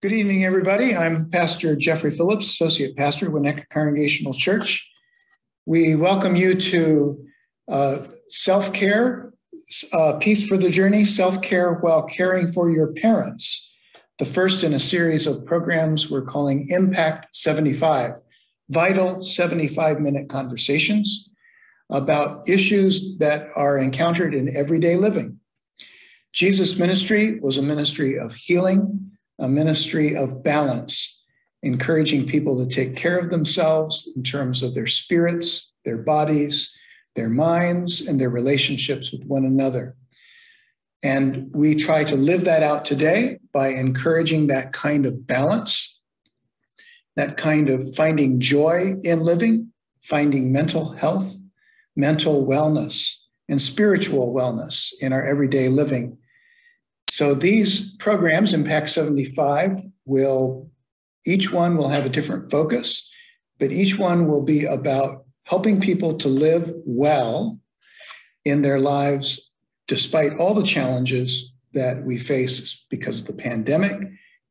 Good evening, everybody. I'm Pastor Jeffrey Phillips, Associate Pastor, Winnetka Congregational Church. We welcome you to uh, self care, uh, Peace for the Journey, self care while caring for your parents. The first in a series of programs we're calling Impact 75, vital 75 minute conversations about issues that are encountered in everyday living. Jesus' ministry was a ministry of healing a ministry of balance, encouraging people to take care of themselves in terms of their spirits, their bodies, their minds, and their relationships with one another. And we try to live that out today by encouraging that kind of balance, that kind of finding joy in living, finding mental health, mental wellness, and spiritual wellness in our everyday living so these programs, Impact 75, will each one will have a different focus, but each one will be about helping people to live well in their lives despite all the challenges that we face because of the pandemic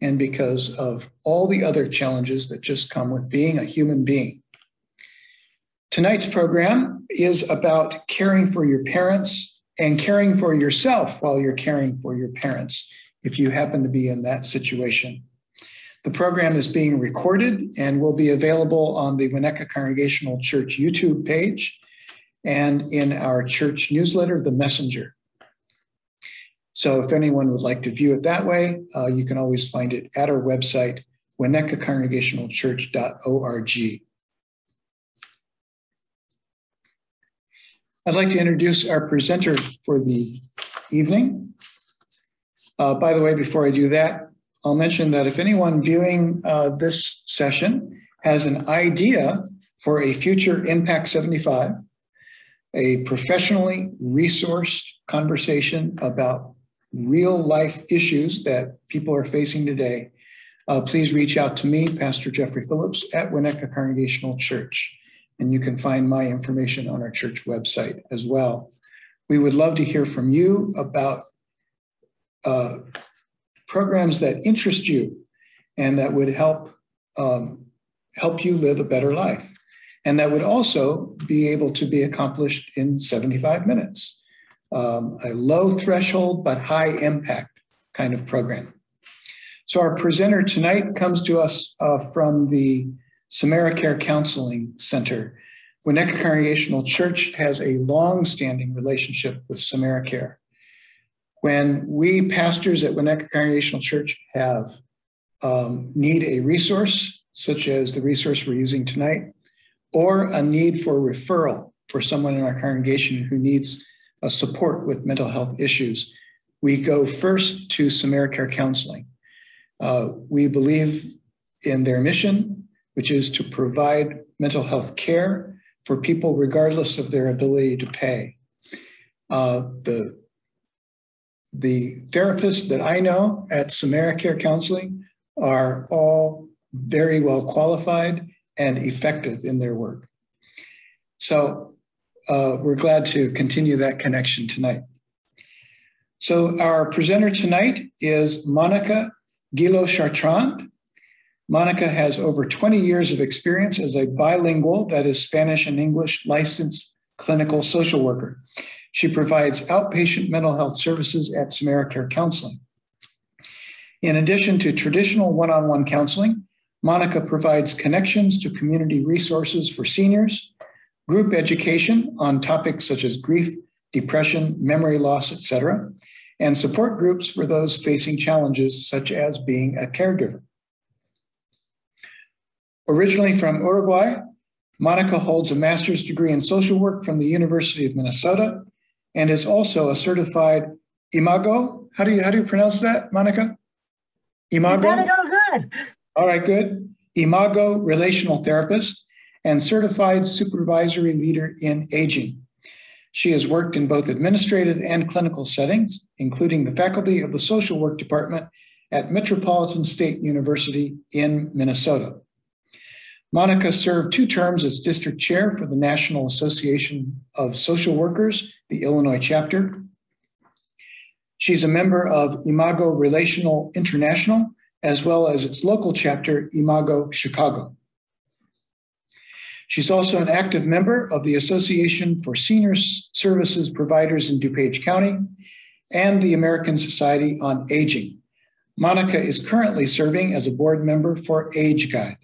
and because of all the other challenges that just come with being a human being. Tonight's program is about caring for your parents and caring for yourself while you're caring for your parents, if you happen to be in that situation. The program is being recorded and will be available on the Winnetka Congregational Church YouTube page and in our church newsletter, The Messenger. So if anyone would like to view it that way, uh, you can always find it at our website, winnetkacongregationalchurch.org. I'd like to introduce our presenter for the evening. Uh, by the way, before I do that, I'll mention that if anyone viewing uh, this session has an idea for a future Impact 75, a professionally resourced conversation about real life issues that people are facing today, uh, please reach out to me, Pastor Jeffrey Phillips at Winnetka Congregational Church and you can find my information on our church website as well. We would love to hear from you about uh, programs that interest you and that would help um, help you live a better life, and that would also be able to be accomplished in 75 minutes. Um, a low threshold but high impact kind of program. So our presenter tonight comes to us uh, from the SamaraCare Counseling Center. Winnetka Congregational Church has a long-standing relationship with SamaraCare. When we pastors at Winnetka Congregational Church have um, need a resource, such as the resource we're using tonight, or a need for referral for someone in our congregation who needs a support with mental health issues, we go first to SamaraCare Counseling. Uh, we believe in their mission which is to provide mental health care for people regardless of their ability to pay. Uh, the, the therapists that I know at SamaraCare Counseling are all very well qualified and effective in their work. So uh, we're glad to continue that connection tonight. So our presenter tonight is Monica Guilhot-Chartrand. Monica has over 20 years of experience as a bilingual, that is Spanish and English, licensed clinical social worker. She provides outpatient mental health services at SamaraCare Counseling. In addition to traditional one on one counseling, Monica provides connections to community resources for seniors, group education on topics such as grief, depression, memory loss, etc., and support groups for those facing challenges such as being a caregiver. Originally from Uruguay, Monica holds a master's degree in social work from the University of Minnesota and is also a certified Imago. How do you how do you pronounce that, Monica? Imago. You got it all good. All right, good. Imago relational therapist and certified supervisory leader in aging. She has worked in both administrative and clinical settings, including the faculty of the social work department at Metropolitan State University in Minnesota. Monica served two terms as district chair for the National Association of Social Workers, the Illinois chapter. She's a member of Imago Relational International as well as its local chapter, Imago Chicago. She's also an active member of the Association for Senior Services Providers in DuPage County and the American Society on Aging. Monica is currently serving as a board member for Age Guide.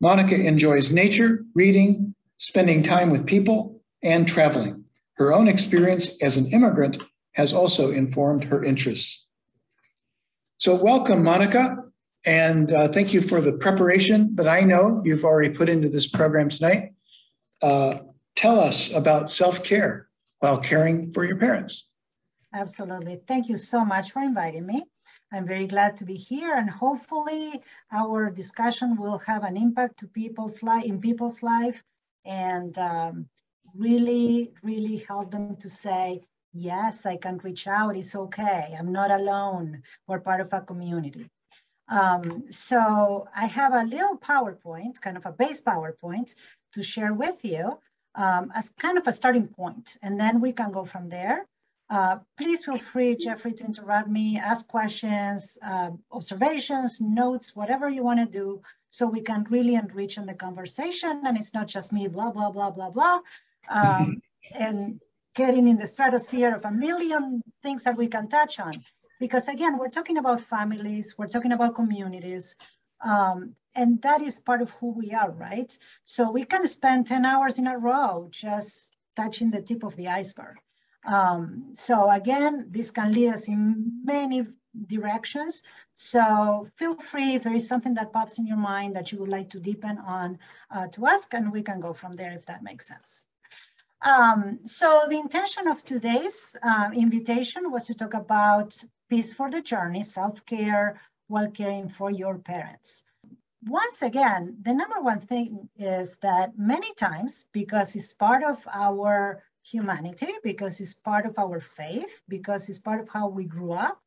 Monica enjoys nature, reading, spending time with people, and traveling. Her own experience as an immigrant has also informed her interests. So, welcome, Monica, and uh, thank you for the preparation that I know you've already put into this program tonight. Uh, tell us about self care while caring for your parents. Absolutely. Thank you so much for inviting me. I'm very glad to be here and hopefully our discussion will have an impact to people's life in people's life and um, really, really help them to say, yes, I can reach out, it's okay, I'm not alone, we're part of a community. Um, so I have a little PowerPoint, kind of a base PowerPoint to share with you um, as kind of a starting point, and then we can go from there. Uh, please feel free, Jeffrey, to interrupt me, ask questions, uh, observations, notes, whatever you want to do, so we can really enrich in the conversation. And it's not just me, blah, blah, blah, blah, blah, um, and getting in the stratosphere of a million things that we can touch on. Because again, we're talking about families, we're talking about communities, um, and that is part of who we are, right? So we can spend 10 hours in a row just touching the tip of the iceberg. Um, so again, this can lead us in many directions. So feel free if there is something that pops in your mind that you would like to deepen on uh, to ask, and we can go from there if that makes sense. Um, so the intention of today's uh, invitation was to talk about peace for the journey, self-care while caring for your parents. Once again, the number one thing is that many times, because it's part of our humanity because it's part of our faith, because it's part of how we grew up.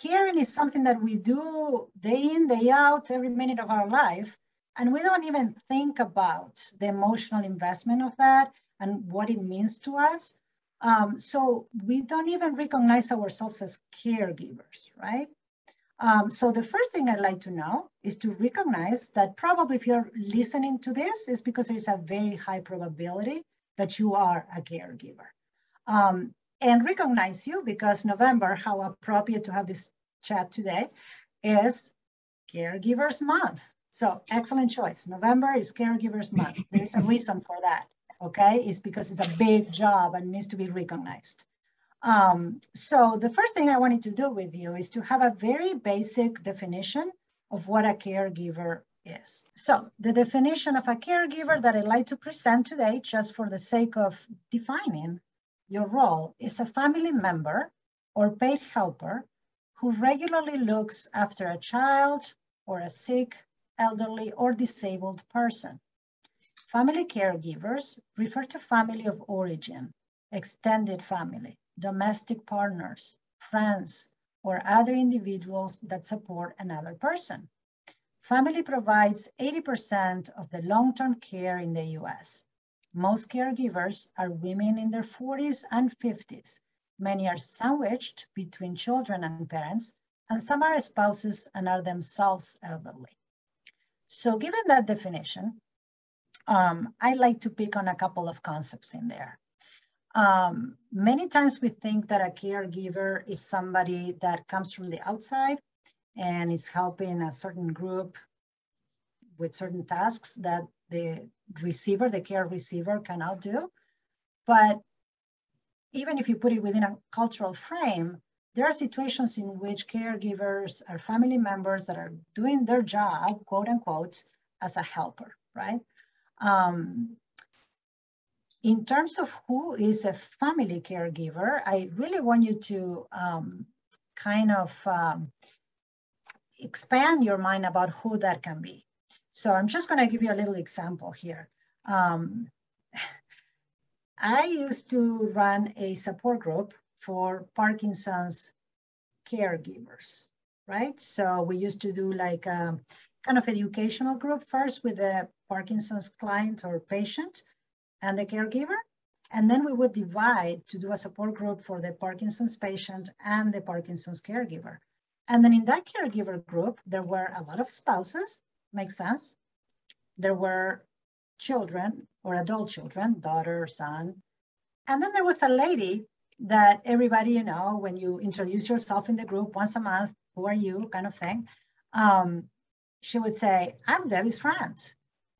Caring is something that we do day in, day out, every minute of our life. And we don't even think about the emotional investment of that and what it means to us. Um, so we don't even recognize ourselves as caregivers, right? Um, so the first thing I'd like to know is to recognize that probably if you're listening to this is because there is a very high probability that you are a caregiver. Um, and recognize you because November, how appropriate to have this chat today, is Caregivers Month. So excellent choice. November is Caregivers Month. There is a reason for that, okay? It's because it's a big job and needs to be recognized. Um, so the first thing I wanted to do with you is to have a very basic definition of what a caregiver is. So the definition of a caregiver that I'd like to present today, just for the sake of defining your role, is a family member or paid helper who regularly looks after a child or a sick, elderly, or disabled person. Family caregivers refer to family of origin, extended family, domestic partners, friends, or other individuals that support another person. Family provides 80% of the long-term care in the US. Most caregivers are women in their 40s and 50s. Many are sandwiched between children and parents, and some are spouses and are themselves elderly. So given that definition, um, I like to pick on a couple of concepts in there. Um, many times we think that a caregiver is somebody that comes from the outside and is helping a certain group with certain tasks that the receiver, the care receiver cannot do. But even if you put it within a cultural frame, there are situations in which caregivers are family members that are doing their job, quote unquote, as a helper, right? Um, in terms of who is a family caregiver, I really want you to um, kind of um, expand your mind about who that can be. So I'm just going to give you a little example here. Um, I used to run a support group for Parkinson's caregivers, right? So we used to do like a kind of educational group first with the Parkinson's client or patient and the caregiver. And then we would divide to do a support group for the Parkinson's patient and the Parkinson's caregiver. And then in that caregiver group, there were a lot of spouses, makes sense. There were children or adult children, daughter, or son. And then there was a lady that everybody, you know, when you introduce yourself in the group once a month, who are you kind of thing, um, she would say, I'm Debbie's friend.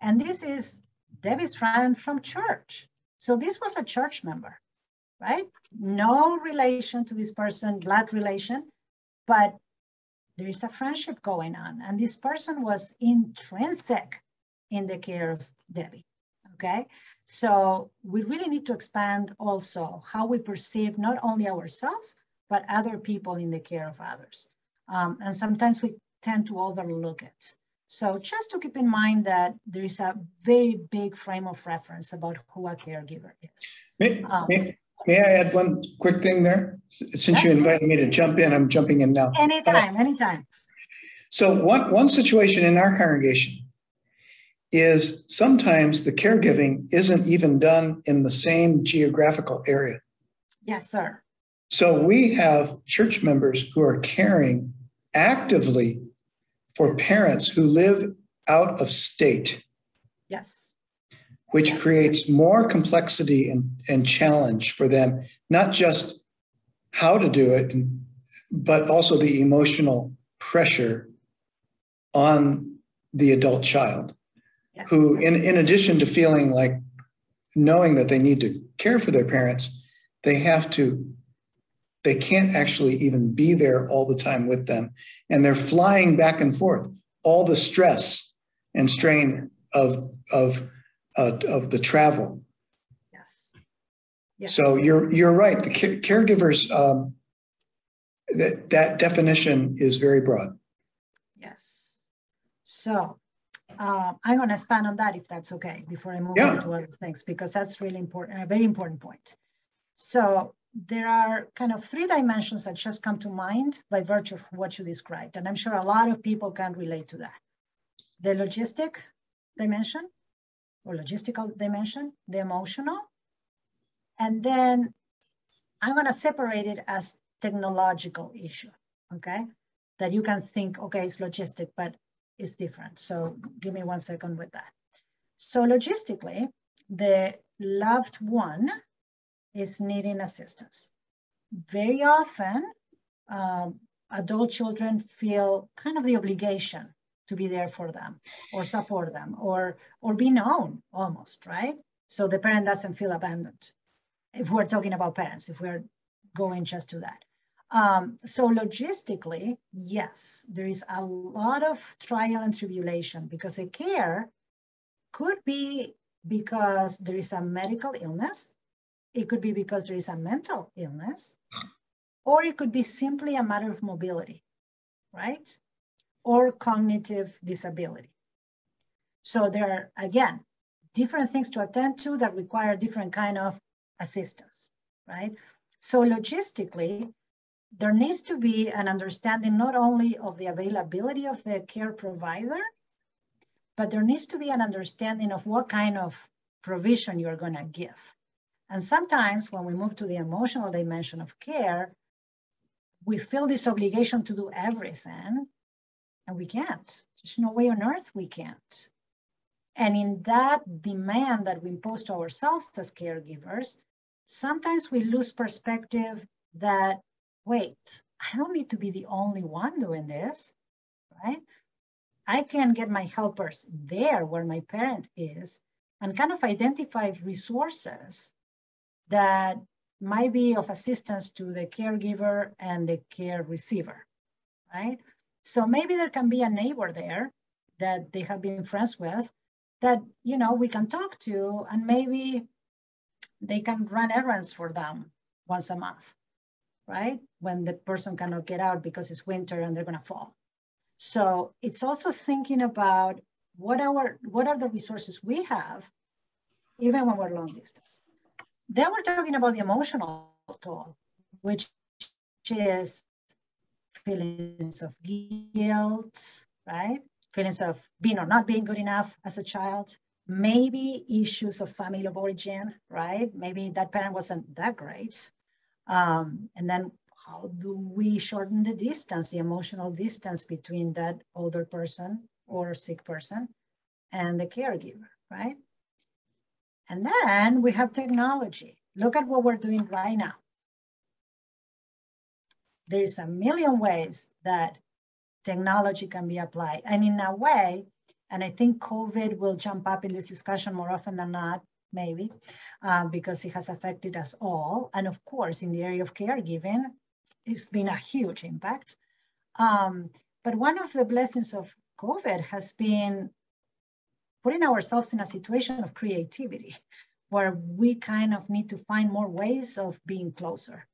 And this is Debbie's friend from church. So this was a church member, right? No relation to this person, blood relation, but there is a friendship going on. And this person was intrinsic in the care of Debbie, okay? So we really need to expand also how we perceive not only ourselves, but other people in the care of others. Um, and sometimes we tend to overlook it. So just to keep in mind that there is a very big frame of reference about who a caregiver is. May, um, may, may I add one quick thing there? Since you invited me to jump in, I'm jumping in now. Anytime, uh, anytime. So one, one situation in our congregation is sometimes the caregiving isn't even done in the same geographical area. Yes, sir. So we have church members who are caring actively for parents who live out of state. Yes. Which creates more complexity and, and challenge for them, not just how to do it, but also the emotional pressure on the adult child, yes. who, in, in addition to feeling like knowing that they need to care for their parents, they have to they can't actually even be there all the time with them. And they're flying back and forth. All the stress and strain of, of, uh, of the travel. Yes. yes. So you're, you're right. The caregivers, um, that, that definition is very broad. Yes. So uh, I'm going to expand on that if that's okay before I move yeah. on to other things because that's really important, a very important point. So there are kind of three dimensions that just come to mind by virtue of what you described. And I'm sure a lot of people can relate to that. The logistic dimension or logistical dimension, the emotional, and then I'm going to separate it as technological issue, okay? That you can think, okay, it's logistic, but it's different. So give me one second with that. So logistically, the loved one is needing assistance. Very often, um, adult children feel kind of the obligation to be there for them or support them or or be known almost right so the parent doesn't feel abandoned if we're talking about parents if we're going just to that um, so logistically yes there is a lot of trial and tribulation because the care could be because there is a medical illness it could be because there is a mental illness, or it could be simply a matter of mobility, right? Or cognitive disability. So there are, again, different things to attend to that require different kind of assistance, right? So logistically, there needs to be an understanding not only of the availability of the care provider, but there needs to be an understanding of what kind of provision you're going to give. And sometimes when we move to the emotional dimension of care, we feel this obligation to do everything, and we can't. There's no way on earth we can't. And in that demand that we impose to ourselves as caregivers, sometimes we lose perspective that, wait, I don't need to be the only one doing this, right? I can get my helpers there where my parent is and kind of identify resources that might be of assistance to the caregiver and the care receiver, right? So maybe there can be a neighbor there that they have been friends with that, you know, we can talk to and maybe they can run errands for them once a month, right? When the person cannot get out because it's winter and they're gonna fall. So it's also thinking about what our what are the resources we have, even when we're long distance. Then we're talking about the emotional toll, which is feelings of guilt, right? Feelings of being or not being good enough as a child. Maybe issues of family of origin, right? Maybe that parent wasn't that great. Um, and then how do we shorten the distance, the emotional distance between that older person or sick person and the caregiver, right? And then we have technology. Look at what we're doing right now. There is a million ways that technology can be applied. And in a way, and I think COVID will jump up in this discussion more often than not, maybe, uh, because it has affected us all. And of course, in the area of caregiving, it's been a huge impact. Um, but one of the blessings of COVID has been putting ourselves in a situation of creativity where we kind of need to find more ways of being closer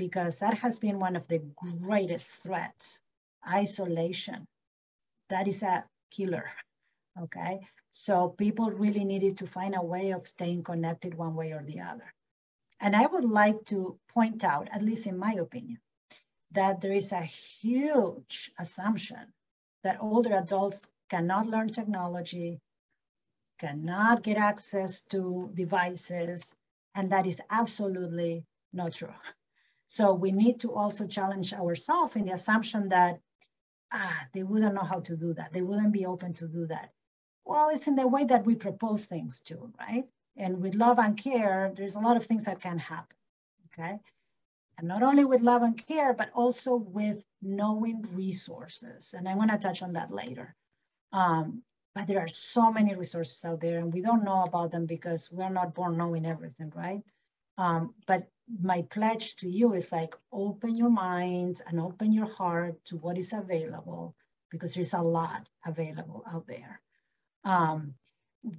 because that has been one of the greatest threats. Isolation. That is a killer okay? So people really needed to find a way of staying connected one way or the other. And i would like to point out at least in my opinion that there is a huge assumption that older adults cannot learn technology, cannot get access to devices, and that is absolutely not true. So we need to also challenge ourselves in the assumption that ah, they wouldn't know how to do that. They wouldn't be open to do that. Well, it's in the way that we propose things to, right? And with love and care, there's a lot of things that can happen, okay? And not only with love and care, but also with knowing resources. And I wanna touch on that later. Um, but there are so many resources out there, and we don't know about them because we're not born knowing everything, right? Um, but my pledge to you is like open your mind and open your heart to what is available because there's a lot available out there. Um,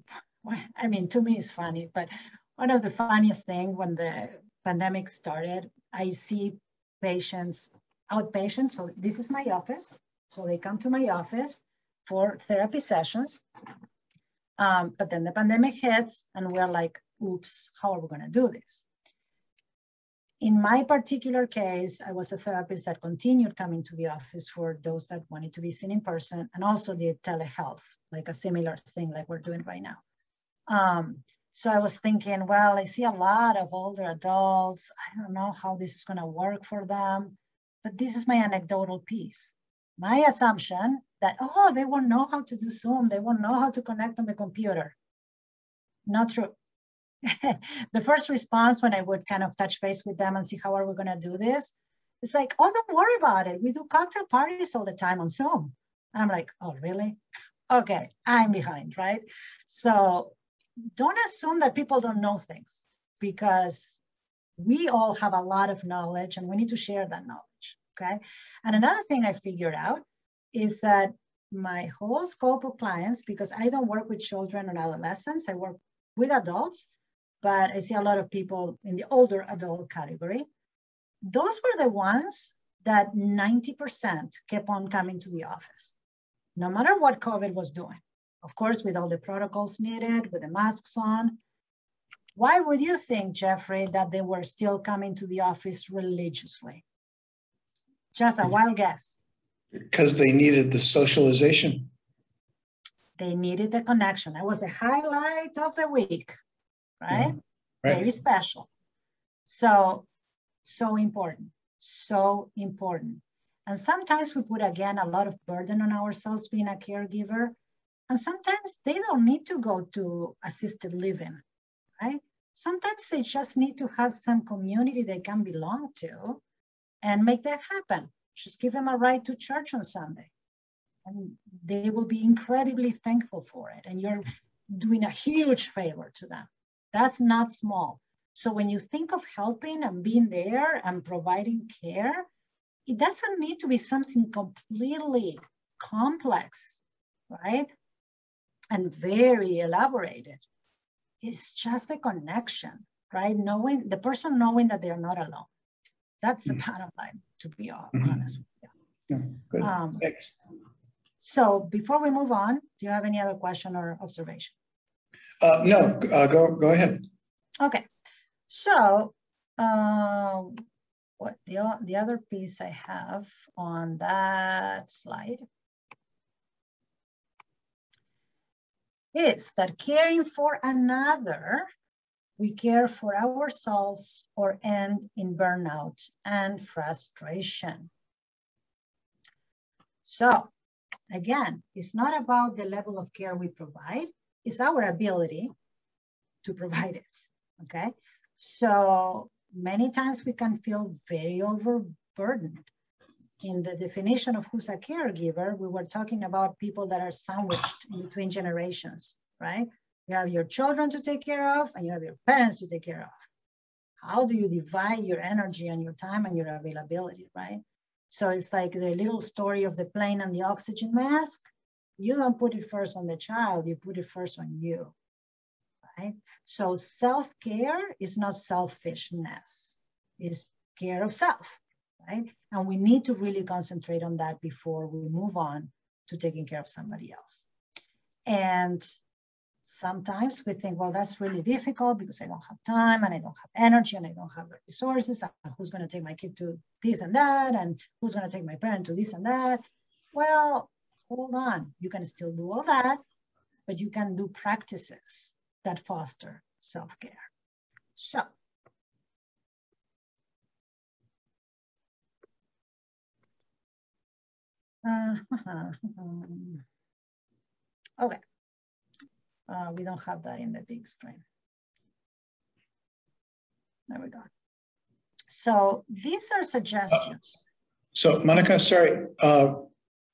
I mean, to me, it's funny, but one of the funniest thing when the pandemic started, I see patients, outpatients. So this is my office. So they come to my office for therapy sessions. Um, but then the pandemic hits and we're like, oops, how are we going to do this? In my particular case, I was a therapist that continued coming to the office for those that wanted to be seen in person and also did telehealth, like a similar thing like we're doing right now. Um, so I was thinking, well, I see a lot of older adults. I don't know how this is going to work for them, but this is my anecdotal piece. My assumption that, oh, they won't know how to do Zoom, they won't know how to connect on the computer. Not true. the first response when I would kind of touch base with them and see how are we going to do this, it's like, oh, don't worry about it. We do cocktail parties all the time on Zoom. And I'm like, oh, really? Okay, I'm behind, right? So don't assume that people don't know things because we all have a lot of knowledge and we need to share that knowledge. Okay. And another thing I figured out is that my whole scope of clients, because I don't work with children or adolescents, I work with adults, but I see a lot of people in the older adult category. Those were the ones that 90% kept on coming to the office, no matter what COVID was doing of course, with all the protocols needed, with the masks on. Why would you think, Jeffrey, that they were still coming to the office religiously? Just a wild guess. Because they needed the socialization. They needed the connection. That was the highlight of the week, right? Mm-hmm. Yeah, right. Very special. So, so important, so important. And sometimes we put again a lot of burden on ourselves being a caregiver and sometimes they don't need to go to assisted living, right? Sometimes they just need to have some community they can belong to and make that happen. Just give them a ride to church on Sunday. And they will be incredibly thankful for it. And you're doing a huge favor to them. That's not small. So when you think of helping and being there and providing care, it doesn't need to be something completely complex, right? and very elaborated. It's just a connection, right? Knowing the person knowing that they're not alone. That's the mm-hmm. bottom line, to be mm-hmm. honest with you. Yeah, good. Um, Thanks. So before we move on, do you have any other question or observation? Uh, no, uh, go, go ahead. Okay. So uh, what the, the other piece I have on that slide is that caring for another we care for ourselves or end in burnout and frustration. So again, it's not about the level of care we provide, it's our ability to provide it, okay? So many times we can feel very overburdened. In the definition of who's a caregiver, we were talking about people that are sandwiched in between generations, right? You have your children to take care of and you have your parents to take care of. How do you divide your energy and your time and your availability, right? So it's like the little story of the plane and the oxygen mask. You don't put it first on the child, you put it first on you, right? So self-care is not selfishness, it's care of self, right? And we need to really concentrate on that before we move on to taking care of somebody else. And sometimes we think, well, that's really difficult because I don't have time and I don't have energy and I don't have the resources. Who's going to take my kid to this and that? And who's going to take my parent to this and that? Well, hold on. You can still do all that, but you can do practices that foster self care. So, uh, okay. Uh, we don't have that in the big screen. There we go. So these are suggestions. So Monica, sorry, uh,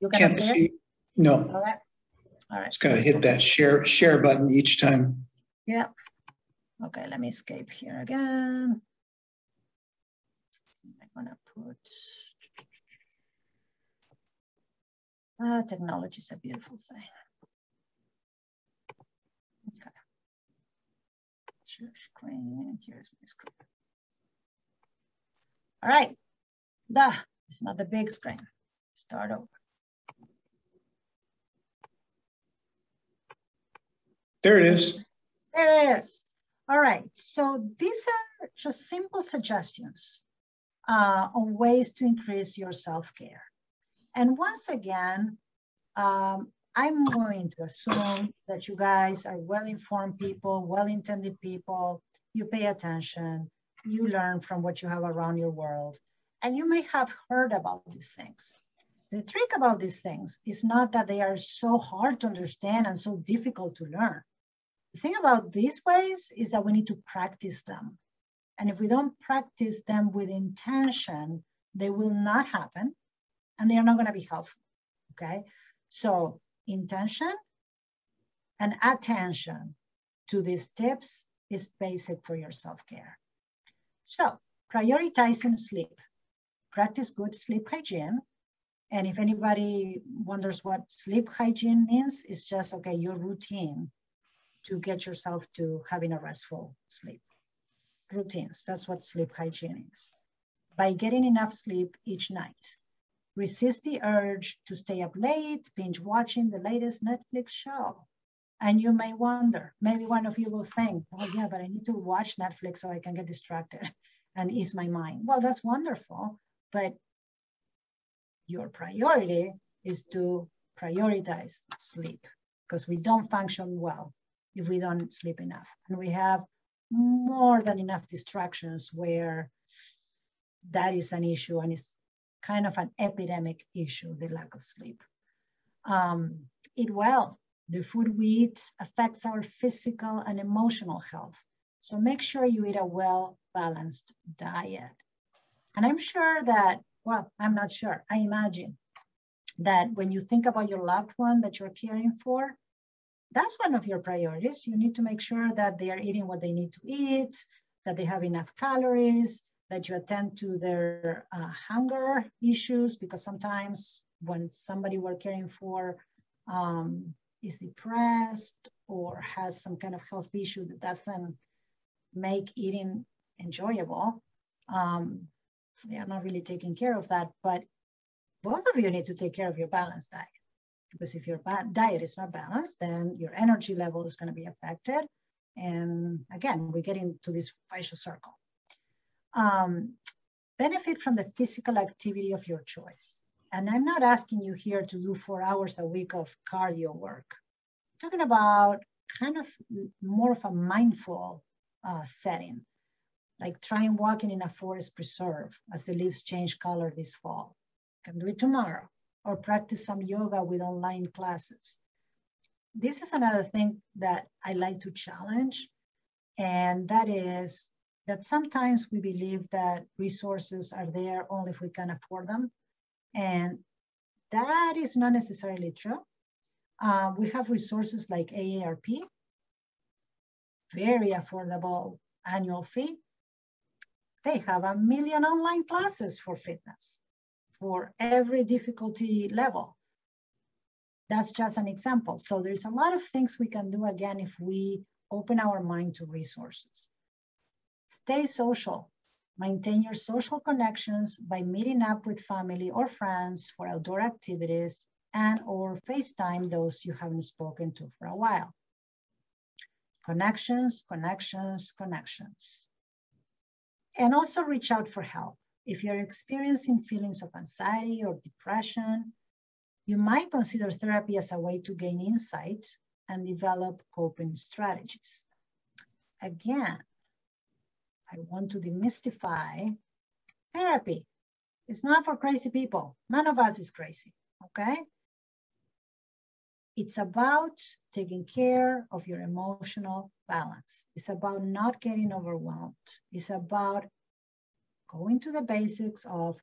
you can't see. No. Okay. All right. Just gotta hit that share share button each time. Yeah. Okay, let me escape here again. I'm gonna put. Uh, technology is a beautiful thing. share screen. Here's my screen. All right. Duh, it's not the big screen. Start over. There it is. There it is. All right. So these are just simple suggestions uh, on ways to increase your self-care. And once again, um, I'm going to assume that you guys are well-informed people, well-intended people, you pay attention, you learn from what you have around your world, and you may have heard about these things. The trick about these things is not that they are so hard to understand and so difficult to learn. The thing about these ways is that we need to practice them. And if we don't practice them with intention, they will not happen and they are not going to be helpful. Okay. So intention and attention to these tips is basic for your self-care. So prioritizing sleep, practice good sleep hygiene. And if anybody wonders what sleep hygiene means, it's just, okay, your routine to get yourself to having a restful sleep. Routines, that's what sleep hygiene is. By getting enough sleep each night, resist the urge to stay up late, binge watching the latest Netflix show. And you may wonder, maybe one of you will think, oh yeah, but I need to watch Netflix so I can get distracted and ease my mind. Well, that's wonderful, but your priority is to prioritize sleep because we don't function well if we don't sleep enough. And we have more than enough distractions where that is an issue and it's kind of an epidemic issue, the lack of sleep. Um, eat well. The food we eat affects our physical and emotional health. So make sure you eat a well balanced diet. And I'm sure that, well, I'm not sure, I imagine that when you think about your loved one that you're caring for, that's one of your priorities. You need to make sure that they are eating what they need to eat, that they have enough calories, that you attend to their uh, hunger issues because sometimes when somebody we're caring for um, is depressed or has some kind of health issue that doesn't make eating enjoyable, um, they are not really taking care of that. But both of you need to take care of your balanced diet because if your diet is not balanced, then your energy level is going to be affected. And again, we get into this vicious circle um, benefit from the physical activity of your choice. And I'm not asking you here to do four hours a week of cardio work. I'm talking about kind of more of a mindful uh, setting, like trying walking in a forest preserve as the leaves change color this fall. Can do it tomorrow or practice some yoga with online classes. This is another thing that I like to challenge, and that is that sometimes we believe that resources are there only if we can afford them. And that is not necessarily true. Uh, we have resources like AARP, very affordable annual fee. They have a million online classes for fitness for every difficulty level. That's just an example. So there's a lot of things we can do again if we open our mind to resources. Stay social. Maintain your social connections by meeting up with family or friends for outdoor activities and or FaceTime those you haven't spoken to for a while. Connections, connections, connections. And also reach out for help. If you're experiencing feelings of anxiety or depression, you might consider therapy as a way to gain insight and develop coping strategies. Again, I want to demystify therapy. It's not for crazy people. None of us is crazy, okay? It's about taking care of your emotional balance. It's about not getting overwhelmed. It's about going to the basics of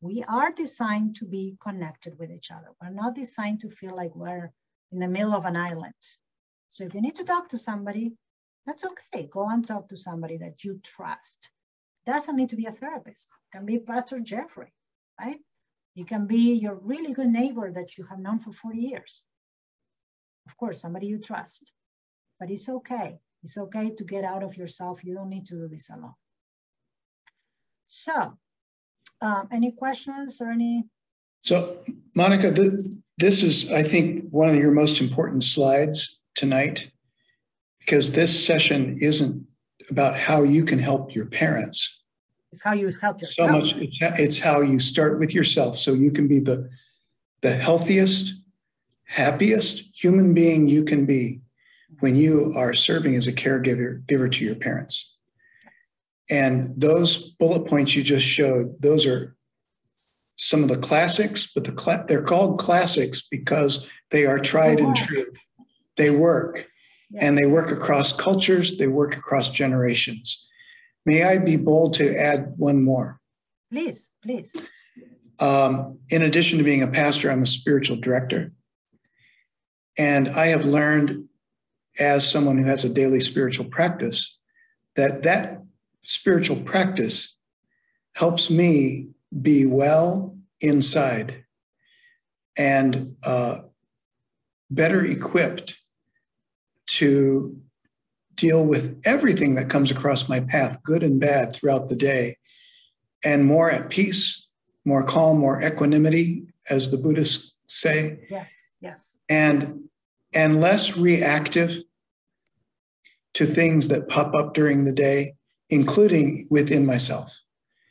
we are designed to be connected with each other. We're not designed to feel like we're in the middle of an island. So if you need to talk to somebody, that's okay. Go and talk to somebody that you trust. Doesn't need to be a therapist. It can be Pastor Jeffrey, right? It can be your really good neighbor that you have known for 40 years. Of course, somebody you trust. But it's okay. It's okay to get out of yourself. You don't need to do this alone. So, um, any questions or any? So, Monica, th- this is, I think, one of your most important slides tonight because this session isn't about how you can help your parents. It's how you help yourself. So much, it's, it's how you start with yourself so you can be the, the healthiest, happiest human being you can be when you are serving as a caregiver giver to your parents. And those bullet points you just showed, those are some of the classics, but the cl- they're called classics because they are tried and true. They work yeah. and they work across cultures, they work across generations. May I be bold to add one more? Please, please. Um, in addition to being a pastor, I'm a spiritual director. And I have learned as someone who has a daily spiritual practice that that spiritual practice helps me be well inside and uh, better equipped to deal with everything that comes across my path, good and bad, throughout the day, and more at peace, more calm, more equanimity, as the Buddhists say. Yes. And and less reactive to things that pop up during the day, including within myself.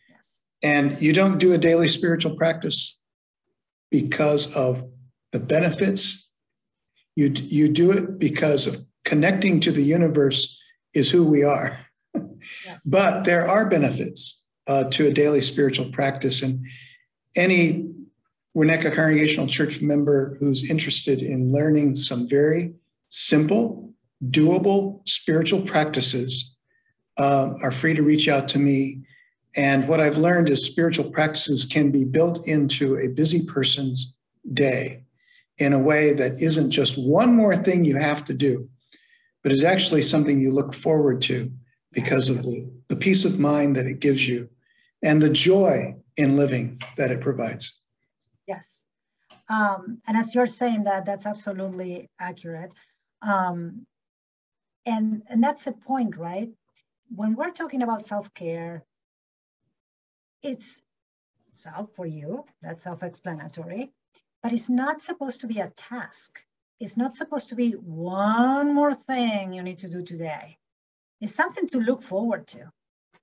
Yes. And you don't do a daily spiritual practice because of the benefits. You, you do it because of connecting to the universe is who we are. Yes. but there are benefits uh, to a daily spiritual practice. And any Winnetka Congregational Church member who's interested in learning some very simple, doable spiritual practices uh, are free to reach out to me. And what I've learned is spiritual practices can be built into a busy person's day in a way that isn't just one more thing you have to do, but is actually something you look forward to because of the, the peace of mind that it gives you and the joy in living that it provides. Yes. Um, and as you're saying that, that's absolutely accurate. Um, and, and that's the point, right? When we're talking about self-care, it's self for you, that's self-explanatory, but it's not supposed to be a task. It's not supposed to be one more thing you need to do today. It's something to look forward to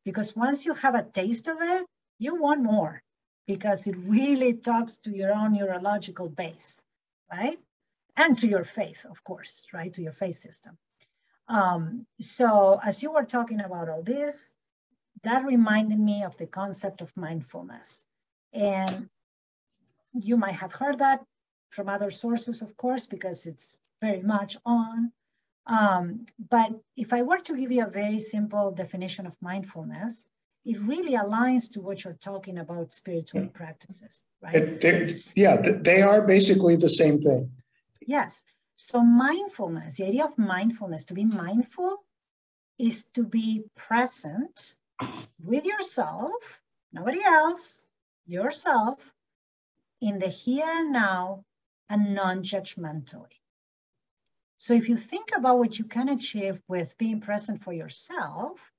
because once you have a taste of it, you want more because it really talks to your own neurological base, right? And to your faith, of course, right? To your faith system. Um, so as you were talking about all this, that reminded me of the concept of mindfulness. And you might have heard that from other sources, of course, because it's very much on. Um, but if I were to give you a very simple definition of mindfulness, it really aligns to what you're talking about spiritual practices, right? yeah, they are basically the same thing. Yes. So mindfulness, the idea of mindfulness, to be mindful is to be present with yourself, nobody else, yourself, in the here and now and non-judgmentally. So if you think about what you can achieve with being present for yourself,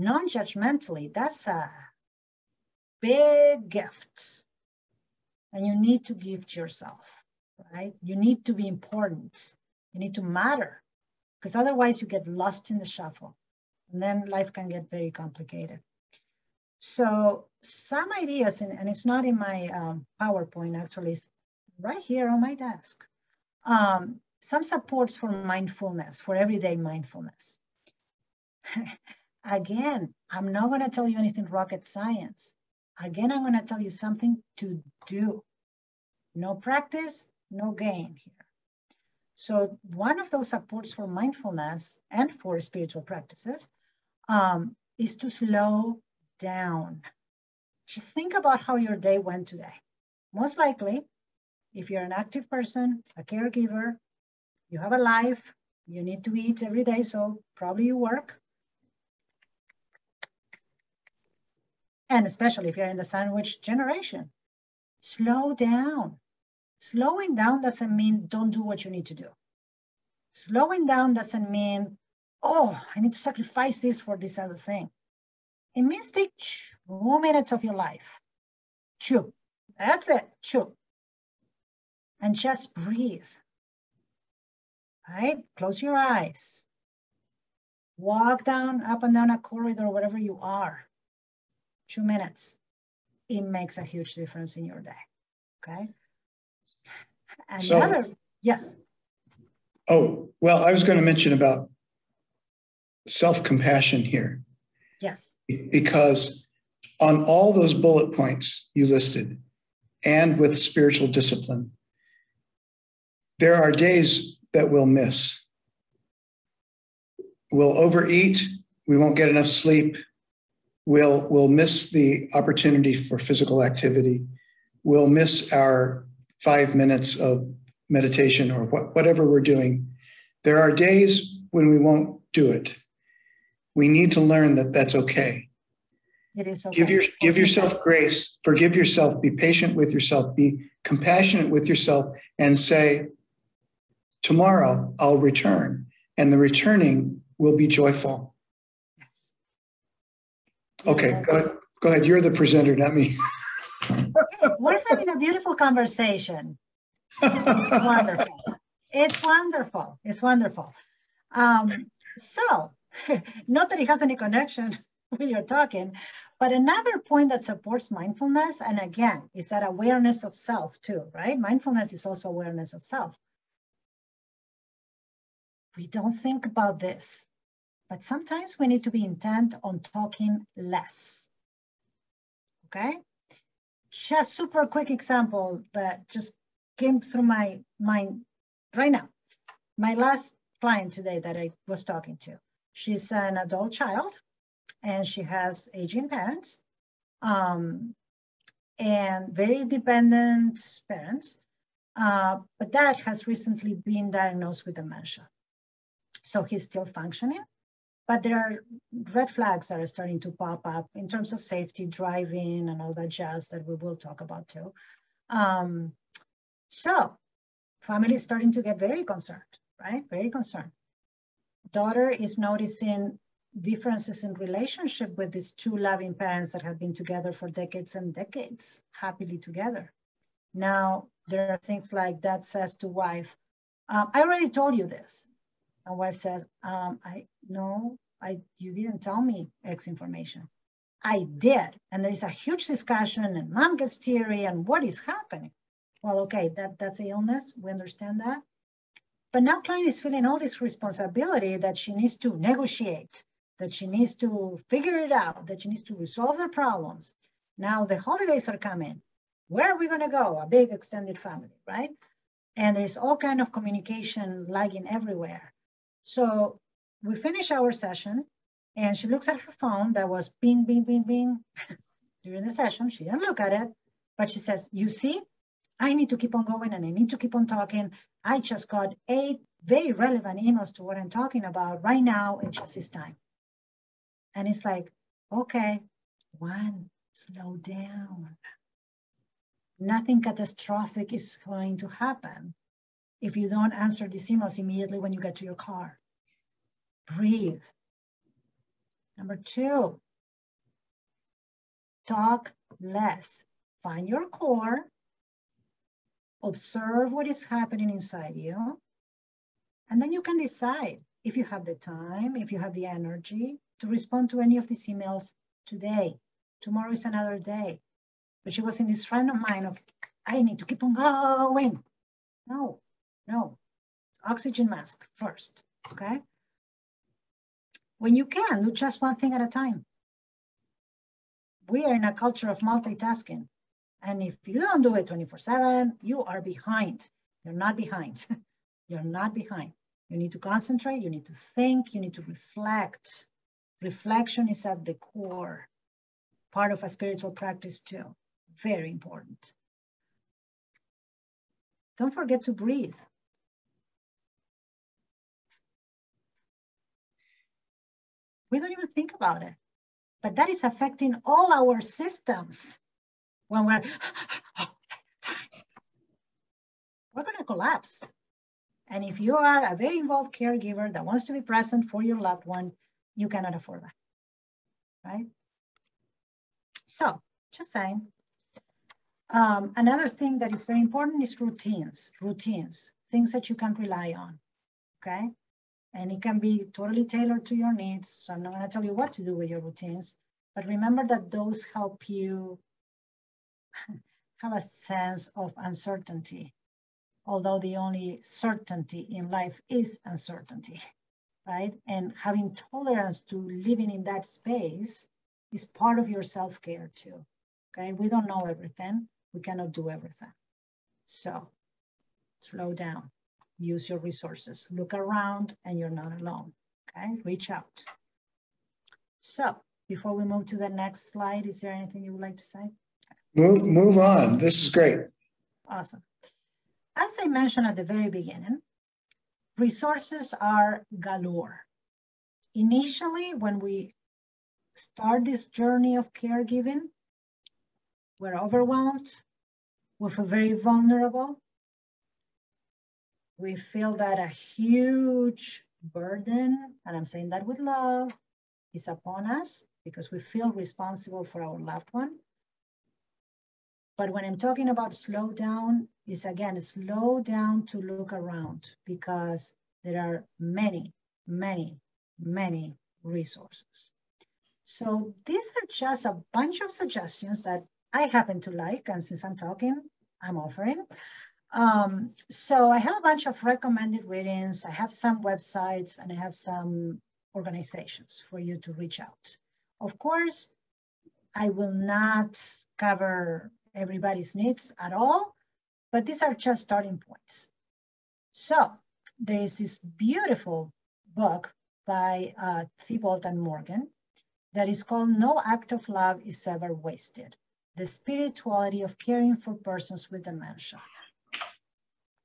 non-judgmentally, that's a big gift. And you need to gift yourself, right? You need to be important. You need to matter because otherwise you get lost in the shuffle and then life can get very complicated. So some ideas, and, and it's not in my um, PowerPoint actually, it's right here on my desk. Um, some supports for mindfulness, for everyday mindfulness. Again, I'm not going to tell you anything rocket science. Again, I'm going to tell you something to do. No practice, no gain here. So one of those supports for mindfulness and for spiritual practices um, is to slow down. Just think about how your day went today. Most likely, if you're an active person, a caregiver, you have a life, you need to eat every day, so probably you work. And especially if you're in the sandwich generation, slow down. Slowing down doesn't mean don't do what you need to do. Slowing down doesn't mean, oh, I need to sacrifice this for this other thing. It means take two minutes of your life. Chew. That's it. Chew. And just breathe. Right? Close your eyes. Walk down, up and down a corridor, wherever you are two minutes, it makes a huge difference in your day. Okay. Another, so, yes. Oh, well, I was going to mention about self compassion here. Yes. Because on all those bullet points you listed, and with spiritual discipline, there are days that we'll miss. We'll overeat, we won't get enough sleep, we'll, we'll miss the opportunity for physical activity. We'll miss our five minutes of meditation or what, whatever we're doing. There are days when we won't do it. We need to learn that that's okay. It is okay. Give, your, give yourself grace, forgive yourself, be patient with yourself, be compassionate with yourself, and say, Tomorrow I'll return, and the returning will be joyful. Okay, go ahead. Go ahead. You're the presenter, not me. We're having a beautiful conversation. It's wonderful. It's wonderful. It's wonderful. Um, so, not that it has any connection with your talking, but another point that supports mindfulness, and again, is that awareness of self too, right? Mindfulness is also awareness of self. We don't think about this but sometimes we need to be intent on talking less. Okay? Just super quick example that just came through my mind right now. My last client today that I was talking to, she's an adult child and she has aging parents um, and very dependent parents. Uh, but dad has recently been diagnosed with dementia. So he's still functioning, but there are red flags that are starting to pop up in terms of safety, driving, and all that jazz that we will talk about too. Um, so family is starting to get very concerned, right? Very concerned. Daughter is noticing differences in relationship with these two loving parents that have been together for decades and decades, happily together. Now, there are things like dad says to wife, um, I already told you this. My wife says, um, I no, I you didn't tell me X information. I did. And there is a huge discussion and mom theory and what is happening? Well, okay, that, that's the illness. We understand that. But now client is feeling all this responsibility that she needs to negotiate, that she needs to figure it out, that she needs to resolve the problems. Now the holidays are coming. Where are we going to go? A big extended family, right? And there's all kind of communication lagging everywhere. So we finish our session and she looks at her phone that was bing, bing, bing, bing during the session. She didn't look at it, but she says, you see, I need to keep on going and I need to keep on talking. I just got eight very relevant emails to what I'm talking about right now in just this time. And it's like, okay, one, slow down. Nothing catastrophic is going to happen if you don't answer these emails immediately when you get to your car. Breathe. Number two, talk less. Find your core, observe what is happening inside you, and then you can decide if you have the time, if you have the energy to respond to any of these emails today. Tomorrow is another day. But she was in this friend of mine of, I need to keep on going. No, no. Oxygen mask first, okay? When you can, do just one thing at a time. We are in a culture of multitasking. And if you don't do it 24 7, you are behind. You're not behind. You're not behind. You need to concentrate, you need to think, you need to reflect. Reflection is at the core, part of a spiritual practice too. Very important. Don't forget to breathe. We don't even think about it, but that is affecting all our systems when we're, we're going to collapse. And if you are a very involved caregiver that wants to be present for your loved one, you cannot afford that, right? So, just saying. Um, another thing that is very important is routines, routines, things that you can rely on, okay? And it can be totally tailored to your needs. So I'm not gonna tell you what to do with your routines, but remember that those help you have a sense of uncertainty although the only certainty in life is uncertainty, right? And having tolerance to living in that space is part of your self care too. Okay, we don't know everything, we cannot do everything. So slow down, use your resources, look around, and you're not alone. Okay, reach out. So before we move to the next slide, is there anything you would like to say? Move, move on. This is great. Awesome. As I mentioned at the very beginning, resources are galore. Initially, when we start this journey of caregiving, we're overwhelmed, we feel very vulnerable, we feel that a huge burden, and I'm saying that with love, is upon us because we feel responsible for our loved one. But when I'm talking about slow down, is again, slow down to look around because there are many, many, many resources. So these are just a bunch of suggestions that I happen to like. And since I'm talking, I'm offering. Um, so I have a bunch of recommended readings. I have some websites and I have some organizations for you to reach out. Of course, I will not cover everybody's needs at all, but these are just starting points. So there is this beautiful book by uh, Thibault and Morgan that is called No Act of Love is Ever Wasted, the spirituality of caring for persons with dementia.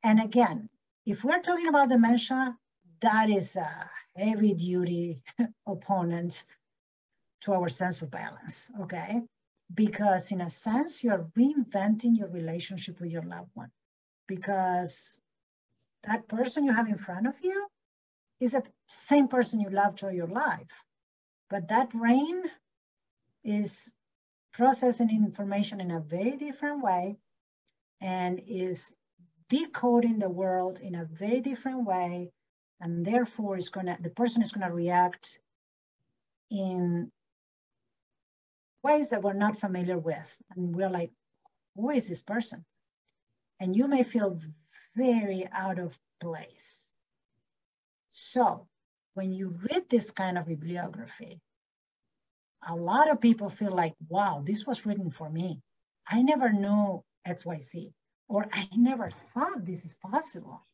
And again, if we're talking about dementia, that is a heavy duty opponent to our sense of balance, okay? because in a sense you are reinventing your relationship with your loved one because that person you have in front of you is the same person you loved all your life but that brain is processing information in a very different way and is decoding the world in a very different way and therefore is going to the person is going to react in ways that we're not familiar with. And we're like, who is this person? And you may feel very out of place. So when you read this kind of bibliography, a lot of people feel like, wow, this was written for me. I never knew XYZ, or I never thought this is possible.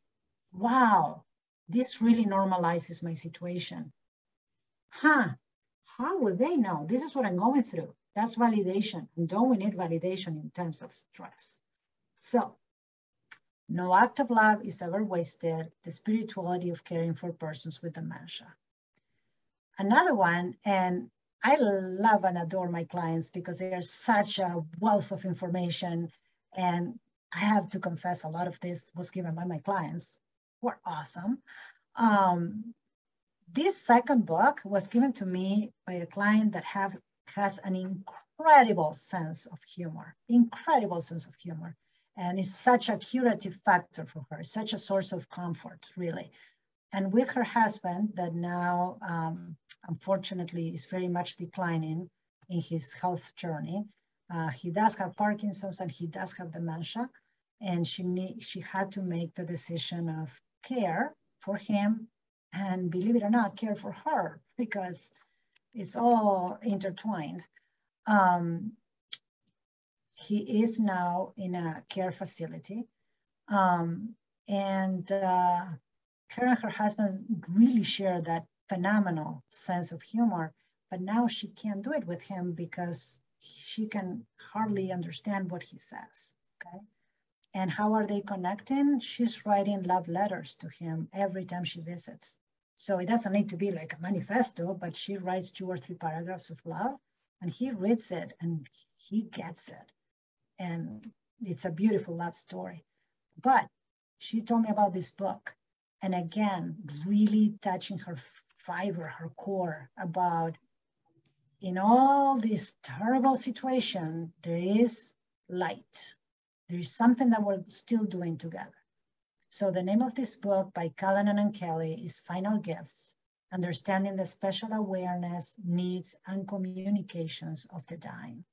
Wow, this really normalizes my situation. Huh, how would they know? This is what I'm going through. That's validation. And don't we need validation in terms of stress? So, no act of love is ever wasted. The spirituality of caring for persons with dementia. Another one, and I love and adore my clients because they are such a wealth of information. And I have to confess, a lot of this was given by my clients, who are awesome. Um, this second book was given to me by a client that have has an incredible sense of humor, incredible sense of humor. And is such a curative factor for her, such a source of comfort, really. And with her husband, that now um, unfortunately is very much declining in his health journey. Uh, he does have Parkinson's and he does have dementia. And she, need, she had to make the decision of care for him and believe it or not, care for her because it's all intertwined. Um, he is now in a care facility. Um, and uh, her and her husband really share that phenomenal sense of humor, but now she can't do it with him because she can hardly understand what he says. Okay. And how are they connecting? She's writing love letters to him every time she visits. So it doesn't need to be like a manifesto, but she writes two or three paragraphs of love and he reads it and he gets it. And it's a beautiful love story. But she told me about this book. And again, really touching her fiber, her core about in all this terrible situation, there is light. There is something that we're still doing together. So the name of this book by Callanan and Kelley is Final Gifts, Understanding the Special Awareness, Needs, and Communications of the Dying.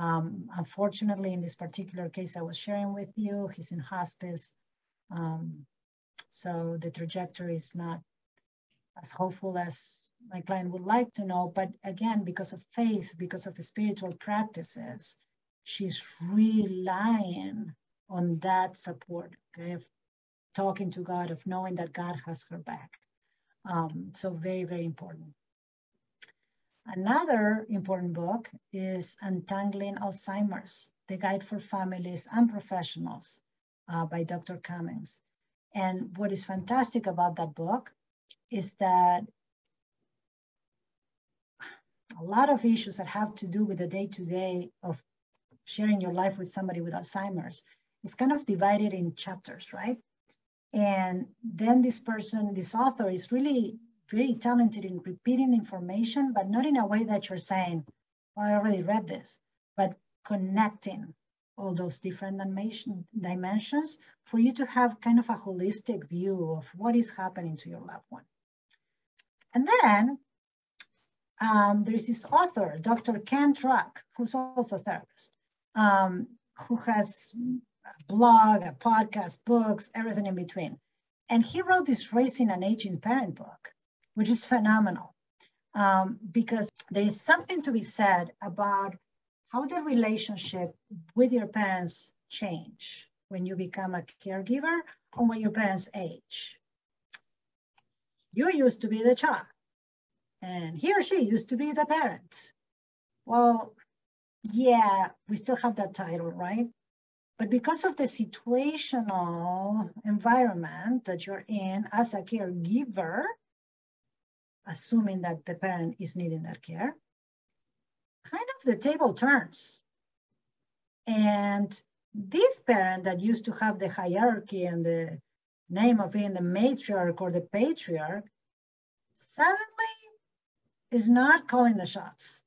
Um, unfortunately, in this particular case I was sharing with you, he's in hospice. Um, so the trajectory is not as hopeful as my client would like to know. But again, because of faith, because of spiritual practices, she's relying on that support, okay, of talking to God, of knowing that God has her back. Um, so very, very important. Another important book is Untangling Alzheimer's, the guide for families and professionals uh, by Dr. Cummings. And what is fantastic about that book is that a lot of issues that have to do with the day-to-day of sharing your life with somebody with Alzheimer's is kind of divided in chapters, right? And then this person, this author is really very talented in repeating the information, but not in a way that you're saying, well, I already read this, but connecting all those different dimensions for you to have kind of a holistic view of what is happening to your loved one. And then um, there's this author, Dr. Ken Druck, who's also a therapist, um, who has a blog, a podcast, books, everything in between. And he wrote this Raising an Aging Parent book, which is phenomenal um, because there is something to be said about how the relationship with your parents change when you become a caregiver or when your parents age. You used to be the child, and he or she used to be the parent. Well, yeah, we still have that title, right? But because of the situational environment that you're in as a caregiver, assuming that the parent is needing that care, kind of the table turns. And this parent that used to have the hierarchy and the name of being the matriarch or the patriarch suddenly is not calling the shots,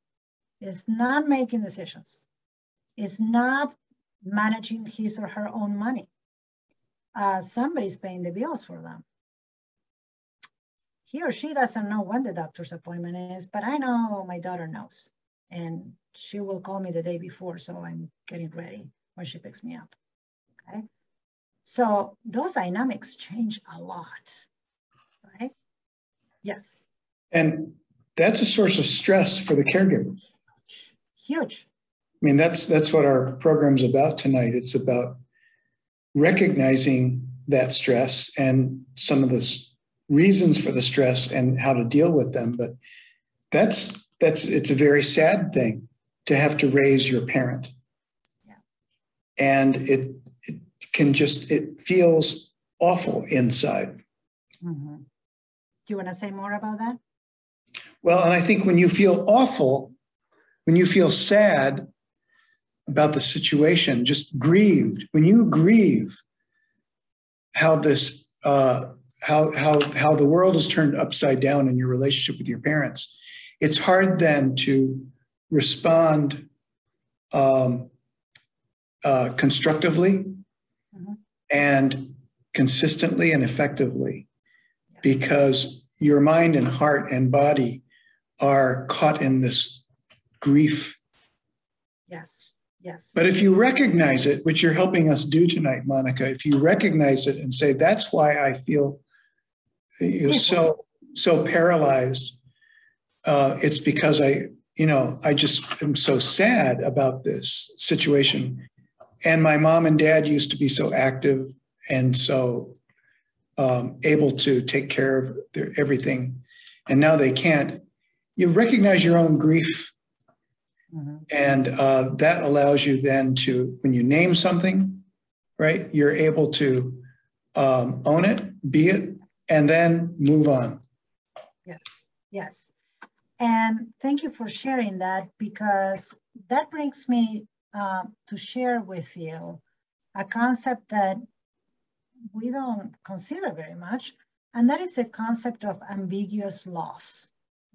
is not making decisions, is not managing his or her own money. Uh, somebody's paying the bills for them. He or she doesn't know when the doctor's appointment is, but I know my daughter knows. And she will call me the day before, so I'm getting ready when she picks me up. Okay. So those dynamics change a lot, right? Yes. And that's a source of stress for the caregiver. Huge. I mean, that's that's what our program's about tonight. It's about recognizing that stress and some of the reasons for the stress and how to deal with them. But that's that's it's a very sad thing to have to raise your parent. Yeah. And it it can just it feels awful inside. Mm-hmm. Do you want to say more about that? Well, and I think when you feel awful, when you feel sad about the situation, just grieved, when you grieve how this uh, how how how the world is turned upside down in your relationship with your parents, it's hard then to respond um, uh, constructively mm-hmm. and consistently and effectively because your mind and heart and body are caught in this grief. Yes, yes. But if you recognize it, which you're helping us do tonight, Monica, if you recognize it and say, that's why I feel you're so so paralyzed, uh, it's because I, you know, I just am so sad about this situation. And my mom and dad used to be so active and so um, able to take care of their, everything, and now they can't you recognize your own grief. And uh, that allows you then to, when you name something, right, you're able to um, own it, be it, and then move on. Yes, yes. And thank you for sharing that because that brings me uh, to share with you a concept that we don't consider very much, and that is the concept of ambiguous loss.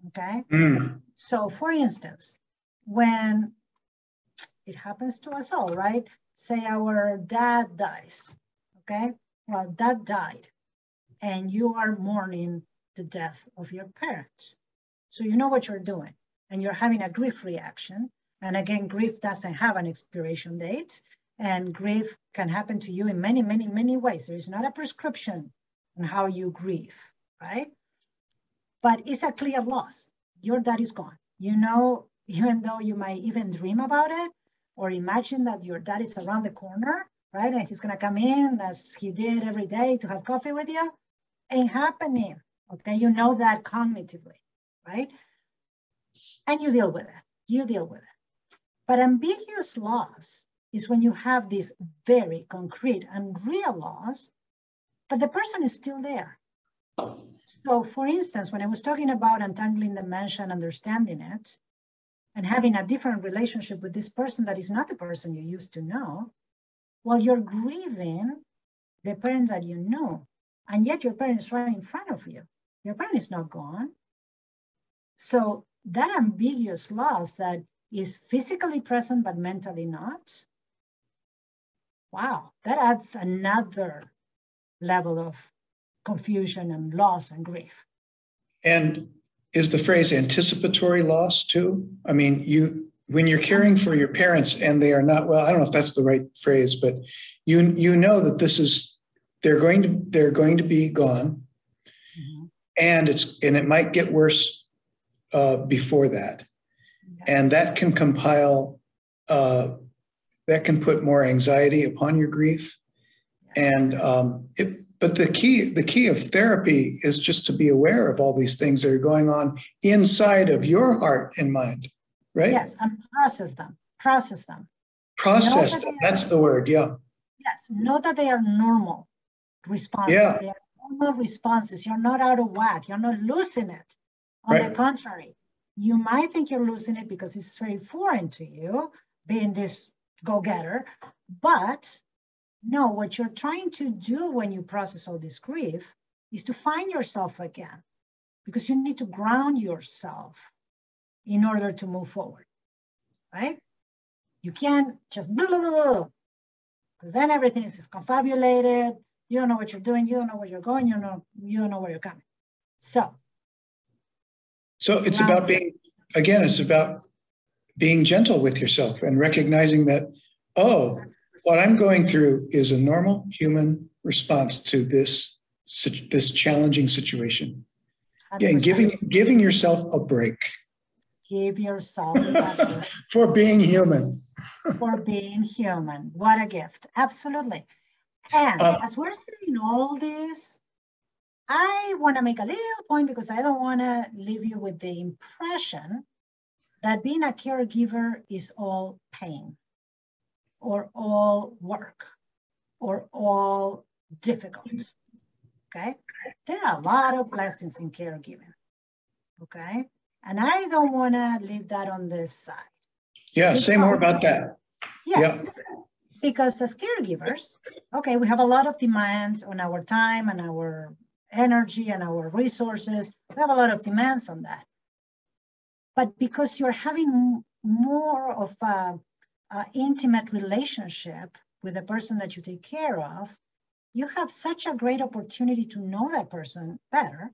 Okay. Mm. So, for instance, when it happens to us all, right? Say our dad dies. Okay. Well, dad died, and you are mourning the death of your parents. So, you know what you're doing, and you're having a grief reaction. And again, grief doesn't have an expiration date, and grief can happen to you in many, many, many ways. There is not a prescription on how you grieve, right? but it's a clear loss. Your dad is gone. You know, even though you might even dream about it or imagine that your dad is around the corner, right? And he's gonna come in as he did every day to have coffee with you. Ain't happening. Okay, you know that cognitively, right? And you deal with it. You deal with it. But ambiguous loss is when you have this very concrete and real loss, but the person is still there. So for instance, when I was talking about untangling the and understanding it, and having a different relationship with this person that is not the person you used to know, while you're grieving the parents that you know, and yet your parent is right in front of you. Your parent is not gone. So that ambiguous loss that is physically present but mentally not, wow, that adds another level of confusion and loss and grief. And is the phrase anticipatory loss too? I mean, you when you're caring for your parents and they are not well, I don't know if that's the right phrase, but you you know that this is they're going to they're going to be gone, mm-hmm. and it's and it might get worse uh, before that, yeah. and that can compile uh, that can put more anxiety upon your grief, yeah. and um, it but the key the key of therapy is just to be aware of all these things that are going on inside of your heart and mind right? Yes and process them process them. Process that them. that's the word yeah. Yes know that they are normal responses. Yeah. they are normal responses. You're not out of whack. You're not losing it. On right. the contrary you might think you're losing it because it's very foreign to you being this go-getter but no, what you're trying to do when you process all this grief is to find yourself again, because you need to ground yourself in order to move forward, right? You can't just blah, blah, blah, because then everything is confabulated. You don't know what you're doing. You don't know where you're going. You don't know, you don't know where you're coming. So, so it's about being again. It's about being gentle with yourself and recognizing that, oh, what I'm going through is a normal human response to this this challenging situation. Yeah, giving giving yourself a break. Give yourself a. For being human. For being human. What a gift. Absolutely. And uh, as we're saying all this, I want to make a little point because I don't want to leave you with the impression that being a caregiver is all pain or all work or all difficult. Okay. There are a lot of blessings in caregiving. Okay. And I don't want to leave that on this side. Yeah. Because, say more about that. Yes. Yeah. Because as caregivers, okay, we have a lot of demands on our time and our energy and our resources. We have a lot of demands on that. But because you're having more of a, a intimate relationship with the person that you take care of, you have such a great opportunity to know that person better.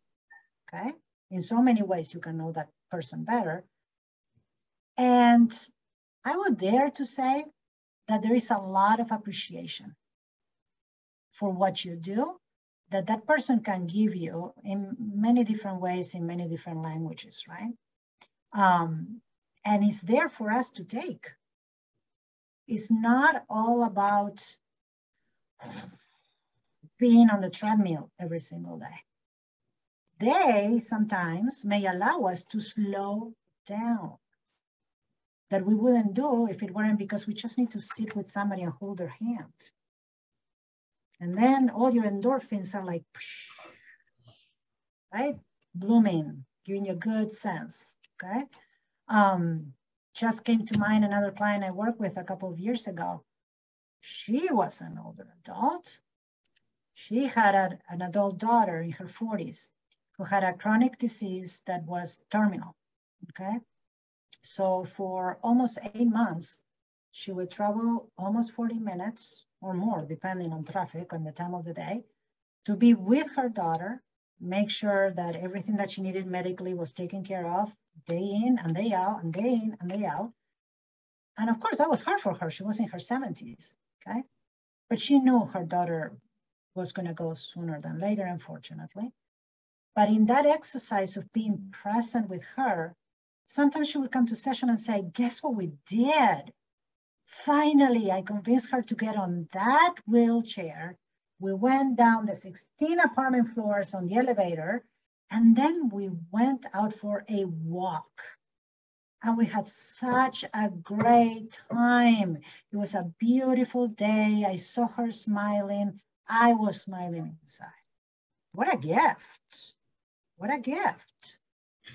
Okay. In so many ways, you can know that person better. And I would dare to say that there is a lot of appreciation for what you do that that person can give you in many different ways in many different languages right um, and it's there for us to take it's not all about being on the treadmill every single day they sometimes may allow us to slow down that we wouldn't do if it weren't because we just need to sit with somebody and hold their hand and then all your endorphins are like, right? Blooming, giving you a good sense, okay? Um, just came to mind another client I worked with a couple of years ago. She was an older adult. She had a, an adult daughter in her 40s who had a chronic disease that was terminal, okay? So for almost eight months, she would travel almost 40 minutes or more, depending on traffic and the time of the day, to be with her daughter, make sure that everything that she needed medically was taken care of day in and day out and day in and day out. And of course, that was hard for her. She was in her 70s, okay? But she knew her daughter was going to go sooner than later, unfortunately. But in that exercise of being present with her, sometimes she would come to session and say, Guess what we did? Finally, I convinced her to get on that wheelchair. We went down the 16 apartment floors on the elevator, and then we went out for a walk. And we had such a great time. It was a beautiful day. I saw her smiling. I was smiling inside. What a gift. What a gift.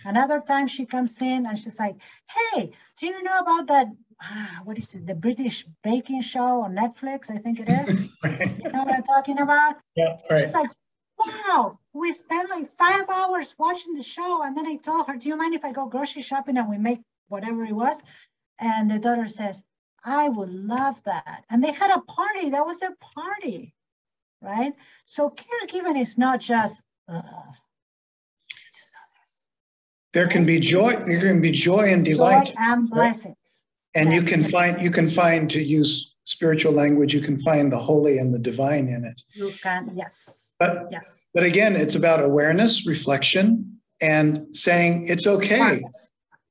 Another time she comes in and she's like, Hey, do you know about that ah, what is it, the British baking show on Netflix, I think it is. you know what I'm talking about? Yeah, right. She's like, wow, we spent like five hours watching the show. And then I told her, do you mind if I go grocery shopping and we make whatever it was? And the daughter says, I would love that. And they had a party. That was their party, right? So caregiving is not just, there can be joy. There can be joy and delight. Joy and blessings and you can find you can find to use spiritual language you can find the holy and the divine in it you can yes but yes. but again it's about awareness reflection and saying it's okay.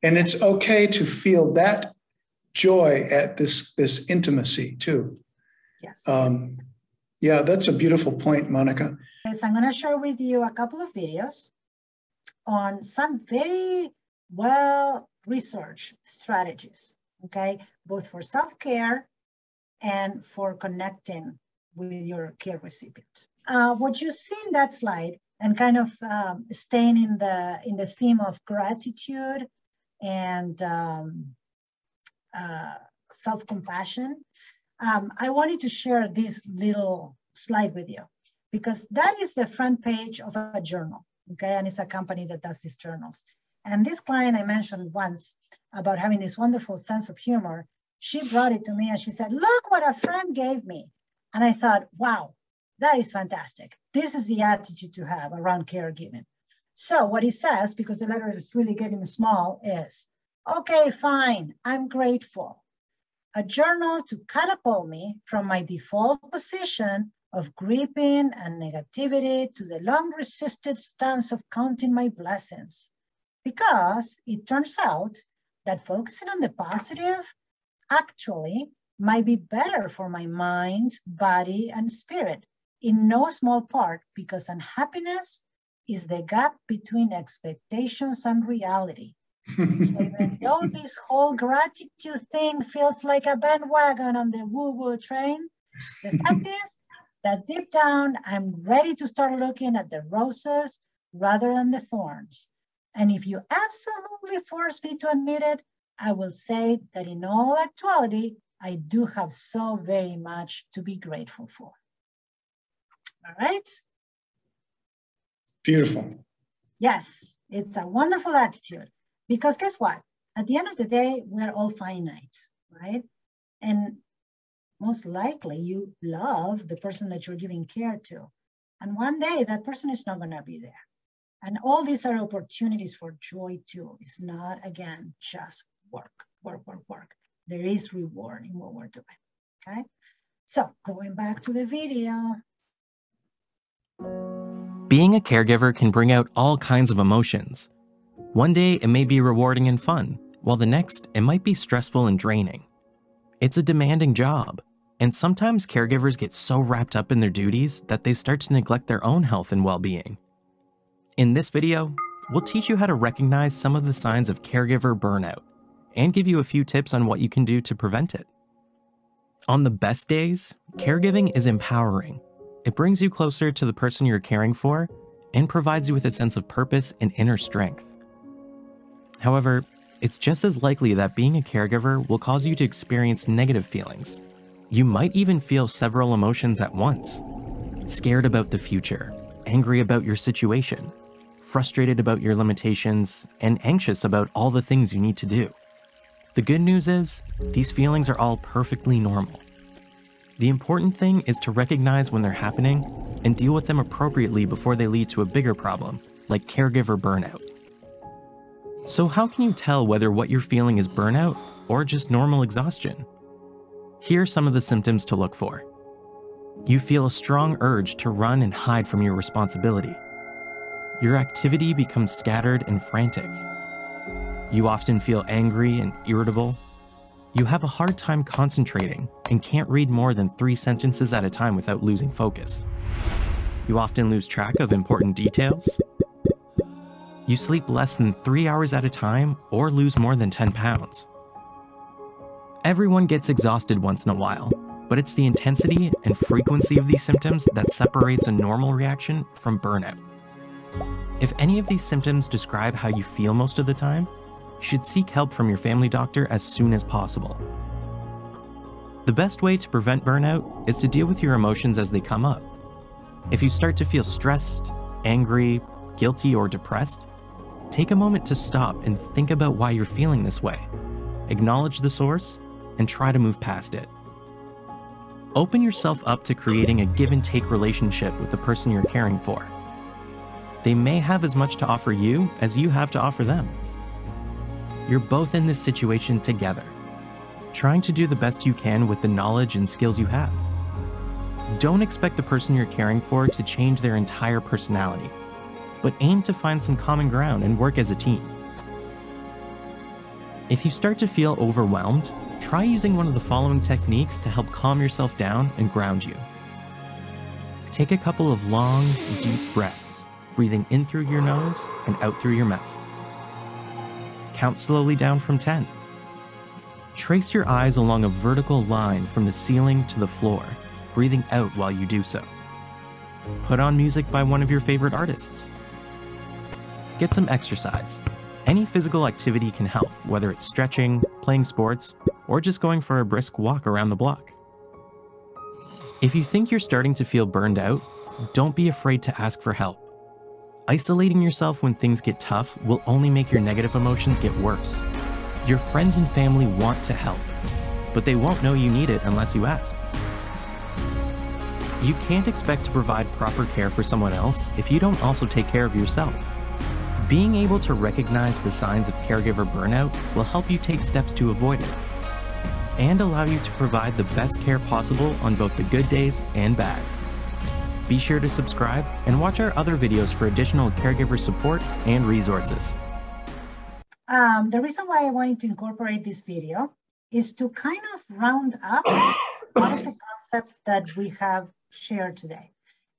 And it's okay to feel that joy at this this intimacy too. Yes. Um yeah that's a beautiful point monica. Yes i'm going to share with you a couple of videos on some very well researched strategies okay, both for self-care and for connecting with your care recipient. Uh, what you see in that slide and kind of um, staying in the in the theme of gratitude and um, uh, self-compassion, um, I wanted to share this little slide with you because that is the front page of a journal, okay? And it's a company that does these journals. And this client I mentioned once about having this wonderful sense of humor, she brought it to me and she said, Look what a friend gave me. And I thought, wow, that is fantastic. This is the attitude to have around caregiving. So, what he says, because the letter is really getting small, is okay, fine, I'm grateful. A journal to catapult me from my default position of grieving and negativity to the long resisted stance of counting my blessings. Because it turns out that focusing on the positive actually might be better for my mind, body, and spirit, in no small part because unhappiness is the gap between expectations and reality. so even though this whole gratitude thing feels like a bandwagon on the woo-woo train, the fact is that deep down, I'm ready to start looking at the roses rather than the thorns. And if you absolutely force me to admit it, I will say that in all actuality, I do have so very much to be grateful for. All right? Beautiful. Yes, it's a wonderful attitude. Because guess what? At the end of the day, we're all finite, right? And most likely you love the person that you're giving care to. And one day that person is not going to be there. And all these are opportunities for joy too. It's not, again, just work, work, work, work. There is reward in what we're doing. Okay. So going back to the video. Being a caregiver can bring out all kinds of emotions. One day it may be rewarding and fun, while the next it might be stressful and draining. It's a demanding job, and sometimes caregivers get so wrapped up in their duties that they start to neglect their own health and well-being. In this video, we'll teach you how to recognize some of the signs of caregiver burnout and give you a few tips on what you can do to prevent it. On the best days, caregiving is empowering. It brings you closer to the person you're caring for and provides you with a sense of purpose and inner strength. However, it's just as likely that being a caregiver will cause you to experience negative feelings. You might even feel several emotions at once scared about the future, angry about your situation, frustrated about your limitations, and anxious about all the things you need to do. The good news is, these feelings are all perfectly normal. The important thing is to recognize when they're happening and deal with them appropriately before they lead to a bigger problem, like caregiver burnout. So, how can you tell whether what you're feeling is burnout or just normal exhaustion? Here are some of the symptoms to look for. You feel a strong urge to run and hide from your responsibility. Your activity becomes scattered and frantic. You often feel angry and irritable. You have a hard time concentrating and can't read more than three sentences at a time without losing focus. You often lose track of important details. You sleep less than three hours at a time or lose more than 10 pounds. Everyone gets exhausted once in a while, but it's the intensity and frequency of these symptoms that separates a normal reaction from burnout. If any of these symptoms describe how you feel most of the time, should seek help from your family doctor as soon as possible. The best way to prevent burnout is to deal with your emotions as they come up. If you start to feel stressed, angry, guilty, or depressed, take a moment to stop and think about why you're feeling this way. Acknowledge the source and try to move past it. Open yourself up to creating a give and take relationship with the person you're caring for. They may have as much to offer you as you have to offer them. You're both in this situation together, trying to do the best you can with the knowledge and skills you have. Don't expect the person you're caring for to change their entire personality, but aim to find some common ground and work as a team. If you start to feel overwhelmed, try using one of the following techniques to help calm yourself down and ground you. Take a couple of long, deep breaths, breathing in through your nose and out through your mouth. Count slowly down from 10. Trace your eyes along a vertical line from the ceiling to the floor, breathing out while you do so. Put on music by one of your favorite artists. Get some exercise. Any physical activity can help, whether it's stretching, playing sports, or just going for a brisk walk around the block. If you think you're starting to feel burned out, don't be afraid to ask for help. Isolating yourself when things get tough will only make your negative emotions get worse. Your friends and family want to help, but they won't know you need it unless you ask. You can't expect to provide proper care for someone else if you don't also take care of yourself. Being able to recognize the signs of caregiver burnout will help you take steps to avoid it and allow you to provide the best care possible on both the good days and bad. Be sure to subscribe and watch our other videos for additional caregiver support and resources. Um, the reason why I wanted to incorporate this video is to kind of round up all of the concepts that we have shared today.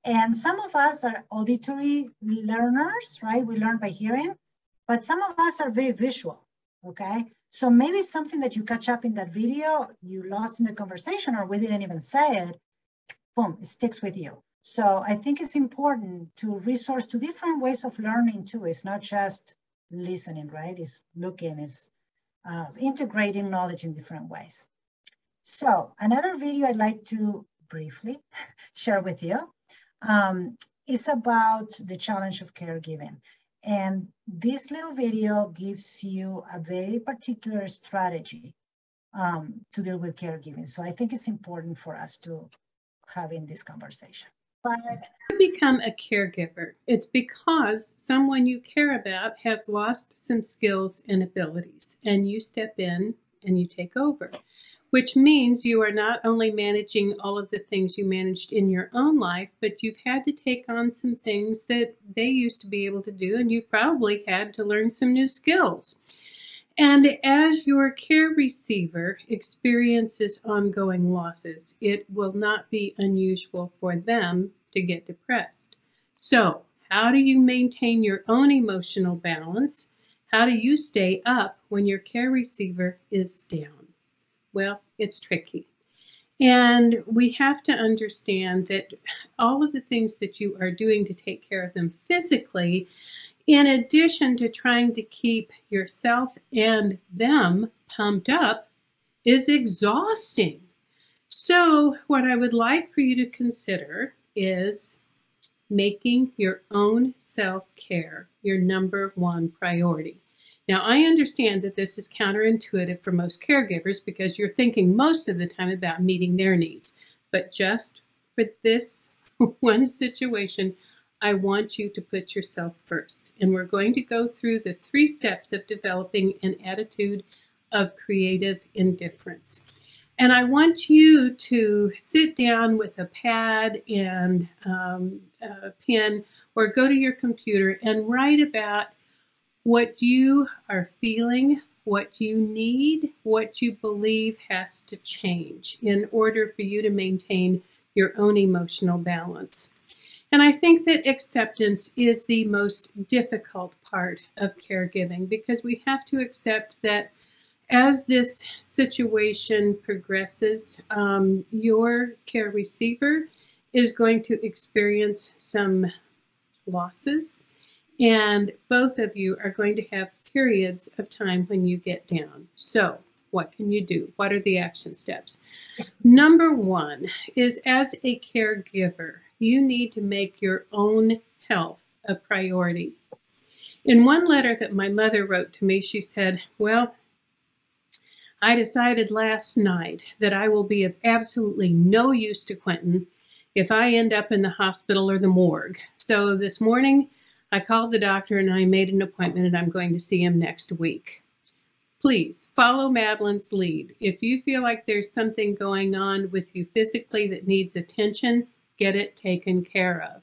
And some of us are auditory learners, right? We learn by hearing, but some of us are very visual, okay? So maybe something that you catch up in that video, you lost in the conversation or we didn't even say it, boom, it sticks with you. So I think it's important to resource to different ways of learning too. It's not just listening, right? It's looking, it's uh, integrating knowledge in different ways. So another video I'd like to briefly share with you um, is about the challenge of caregiving. And this little video gives you a very particular strategy um, to deal with caregiving. So I think it's important for us to have in this conversation. To become a caregiver, it's because someone you care about has lost some skills and abilities, and you step in and you take over which means you are not only managing all of the things you managed in your own life, but you've had to take on some things that they used to be able to do, and you've probably had to learn some new skills. And as your care receiver experiences ongoing losses, it will not be unusual for them to get depressed. So, how do you maintain your own emotional balance? How do you stay up when your care receiver is down? Well, it's tricky. And we have to understand that all of the things that you are doing to take care of them physically, in addition to trying to keep yourself and them pumped up, is exhausting. So, what I would like for you to consider is making your own self care your number one priority. Now, I understand that this is counterintuitive for most caregivers because you're thinking most of the time about meeting their needs. But just for this one situation, I want you to put yourself first. And we're going to go through the three steps of developing an attitude of creative indifference. And I want you to sit down with a pad and um, a pen or go to your computer and write about what you are feeling, what you need, what you believe has to change in order for you to maintain your own emotional balance. And I think that acceptance is the most difficult part of caregiving because we have to accept that as this situation progresses, um, your care receiver is going to experience some losses and both of you are going to have periods of time when you get down. So, what can you do? What are the action steps? Number one is as a caregiver, you need to make your own health a priority. In one letter that my mother wrote to me, she said, Well, I decided last night that I will be of absolutely no use to Quentin if I end up in the hospital or the morgue. So this morning, I called the doctor and I made an appointment and I'm going to see him next week. Please follow Madeline's lead. If you feel like there's something going on with you physically that needs attention, get it taken care of.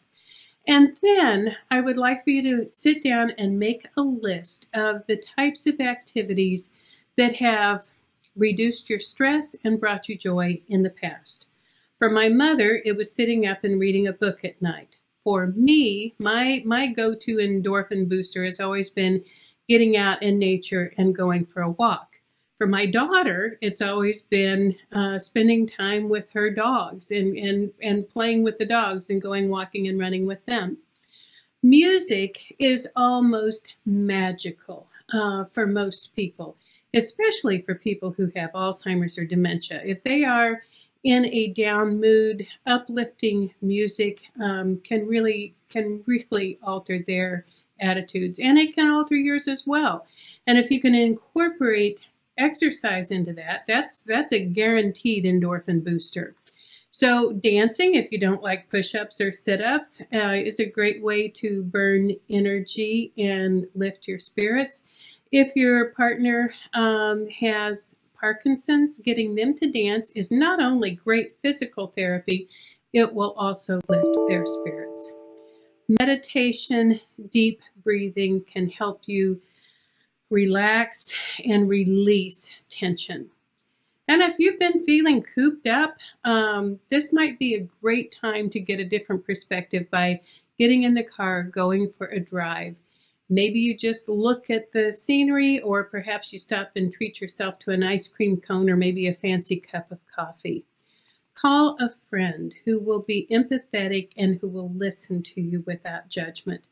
And then I would like for you to sit down and make a list of the types of activities that have reduced your stress and brought you joy in the past. For my mother, it was sitting up and reading a book at night for me, my my go-to endorphin booster has always been getting out in nature and going for a walk. For my daughter, it's always been uh, spending time with her dogs and, and, and playing with the dogs and going walking and running with them. Music is almost magical uh, for most people, especially for people who have Alzheimer's or dementia. If they are in a down mood, uplifting music um, can really can really alter their attitudes, and it can alter yours as well. And if you can incorporate exercise into that, that's that's a guaranteed endorphin booster. So dancing, if you don't like push-ups or sit-ups, uh, is a great way to burn energy and lift your spirits. If your partner um, has Parkinson's, getting them to dance is not only great physical therapy, it will also lift their spirits. Meditation, deep breathing can help you relax and release tension. And if you've been feeling cooped up, um, this might be a great time to get a different perspective by getting in the car, going for a drive. Maybe you just look at the scenery, or perhaps you stop and treat yourself to an ice cream cone or maybe a fancy cup of coffee. Call a friend who will be empathetic and who will listen to you without judgment.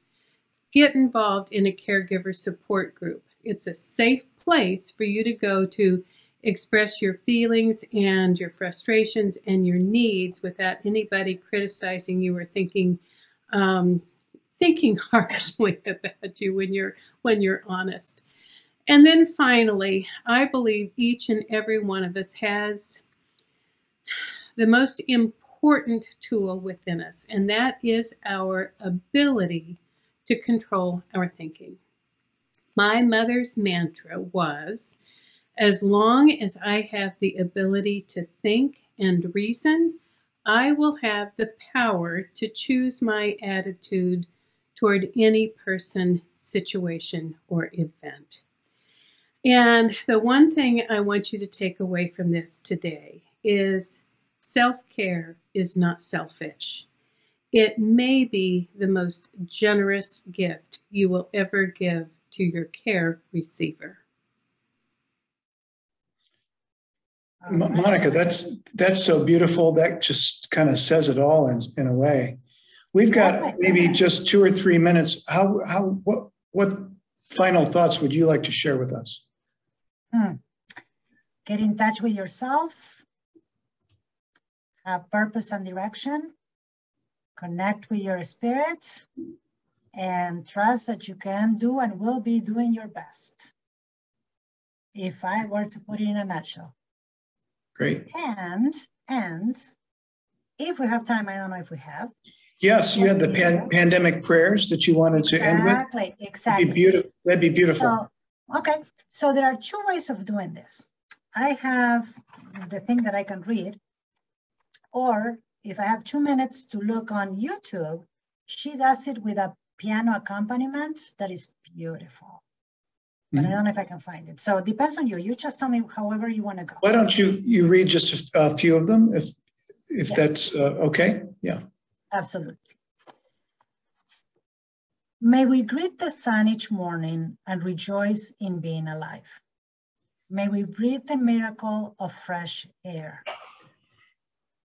Get involved in a caregiver support group. It's a safe place for you to go to express your feelings and your frustrations and your needs without anybody criticizing you or thinking um, thinking harshly about you when you're when you're honest. And then finally, I believe each and every one of us has the most important tool within us, and that is our ability to control our thinking. My mother's mantra was as long as I have the ability to think and reason, I will have the power to choose my attitude toward any person, situation, or event. And the one thing I want you to take away from this today is self care is not selfish. It may be the most generous gift you will ever give to your care receiver. Monica, that's that's so beautiful. That just kind of says it all in, in a way. We've got maybe just two or three minutes. How how what what final thoughts would you like to share with us? Hmm. Get in touch with yourselves. Have purpose and direction. Connect with your spirit and trust that you can do and will be doing your best. If I were to put it in a nutshell. Great. And and if we have time, I don't know if we have. Yes, you had the pan- pandemic prayers that you wanted to end with. Exactly, exactly. That'd be beautiful. That'd be beautiful. So, okay, so there are two ways of doing this. I have the thing that I can read, or if I have two minutes to look on YouTube, she does it with a piano accompaniment that is beautiful. But mm-hmm. I don't know if I can find it. So it depends on you. You just tell me however you want to go. Why don't you you read just a, a few of them if if yes. that's uh, okay? Yeah. Absolutely. May we greet the sun each morning and rejoice in being alive. May we breathe the miracle of fresh air.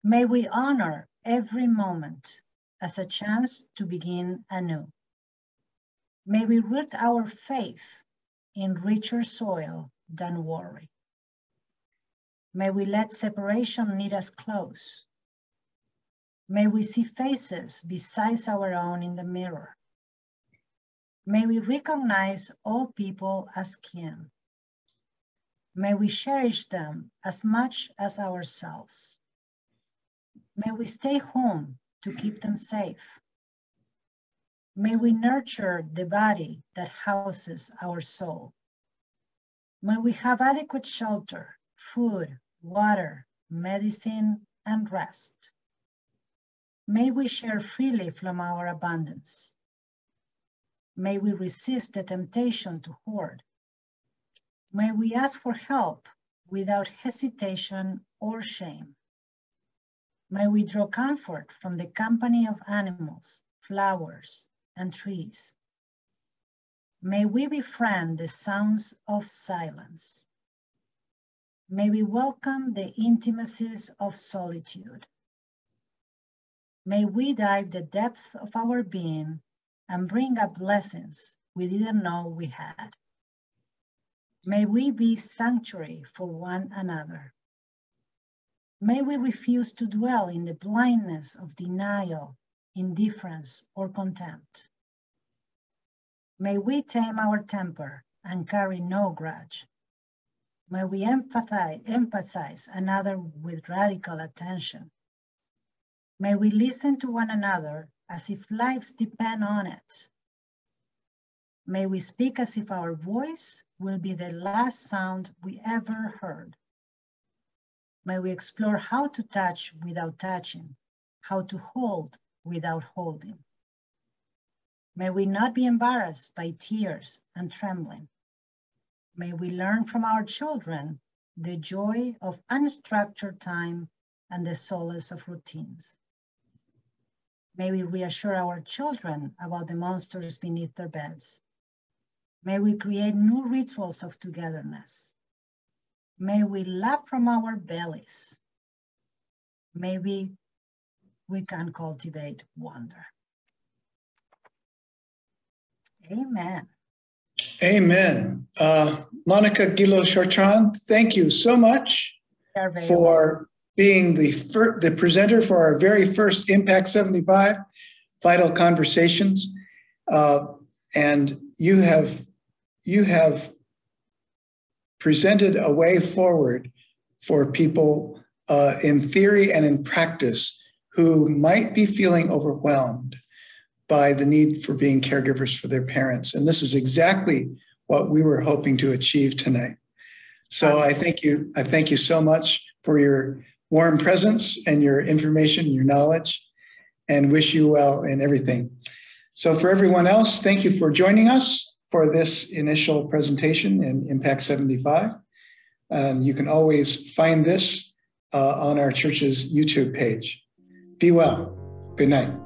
May we honor every moment as a chance to begin anew. May we root our faith in richer soil than worry. May we let separation knit us close. May we see faces besides our own in the mirror. May we recognize all people as kin. May we cherish them as much as ourselves. May we stay home to keep them safe. May we nurture the body that houses our soul. May we have adequate shelter, food, water, medicine, and rest. May we share freely from our abundance. May we resist the temptation to hoard. May we ask for help without hesitation or shame. May we draw comfort from the company of animals, flowers, and trees. May we befriend the sounds of silence. May we welcome the intimacies of solitude. May we dive the depth of our being and bring up blessings we didn't know we had. May we be sanctuary for one another. May we refuse to dwell in the blindness of denial, indifference, or contempt. May we tame our temper and carry no grudge. May we empathize, empathize another with radical attention. May we listen to one another as if lives depend on it. May we speak as if our voice will be the last sound we ever heard. May we explore how to touch without touching how to hold without holding. May we not be embarrassed by tears and trembling. May we learn from our children the joy of unstructured time and the solace of routines. May we reassure our children about the monsters beneath their beds. May we create new rituals of togetherness. May we laugh from our bellies. Maybe we can cultivate wonder. Amen. Amen. Uh, Monica Guilhot-Chartrand, thank you so much for being the, fir- the presenter for our very first Impact 75 Vital Conversations. Uh, and you have you have presented a way forward for people uh, in theory and in practice who might be feeling overwhelmed by the need for being caregivers for their parents. And this is exactly what we were hoping to achieve tonight. So I thank you. I thank you so much for your warm presence and your information, your knowledge, and wish you well in everything. So for everyone else, thank you for joining us for this initial presentation in Impact 75. Um, you can always find this uh, on our church's YouTube page. Be well. Good night.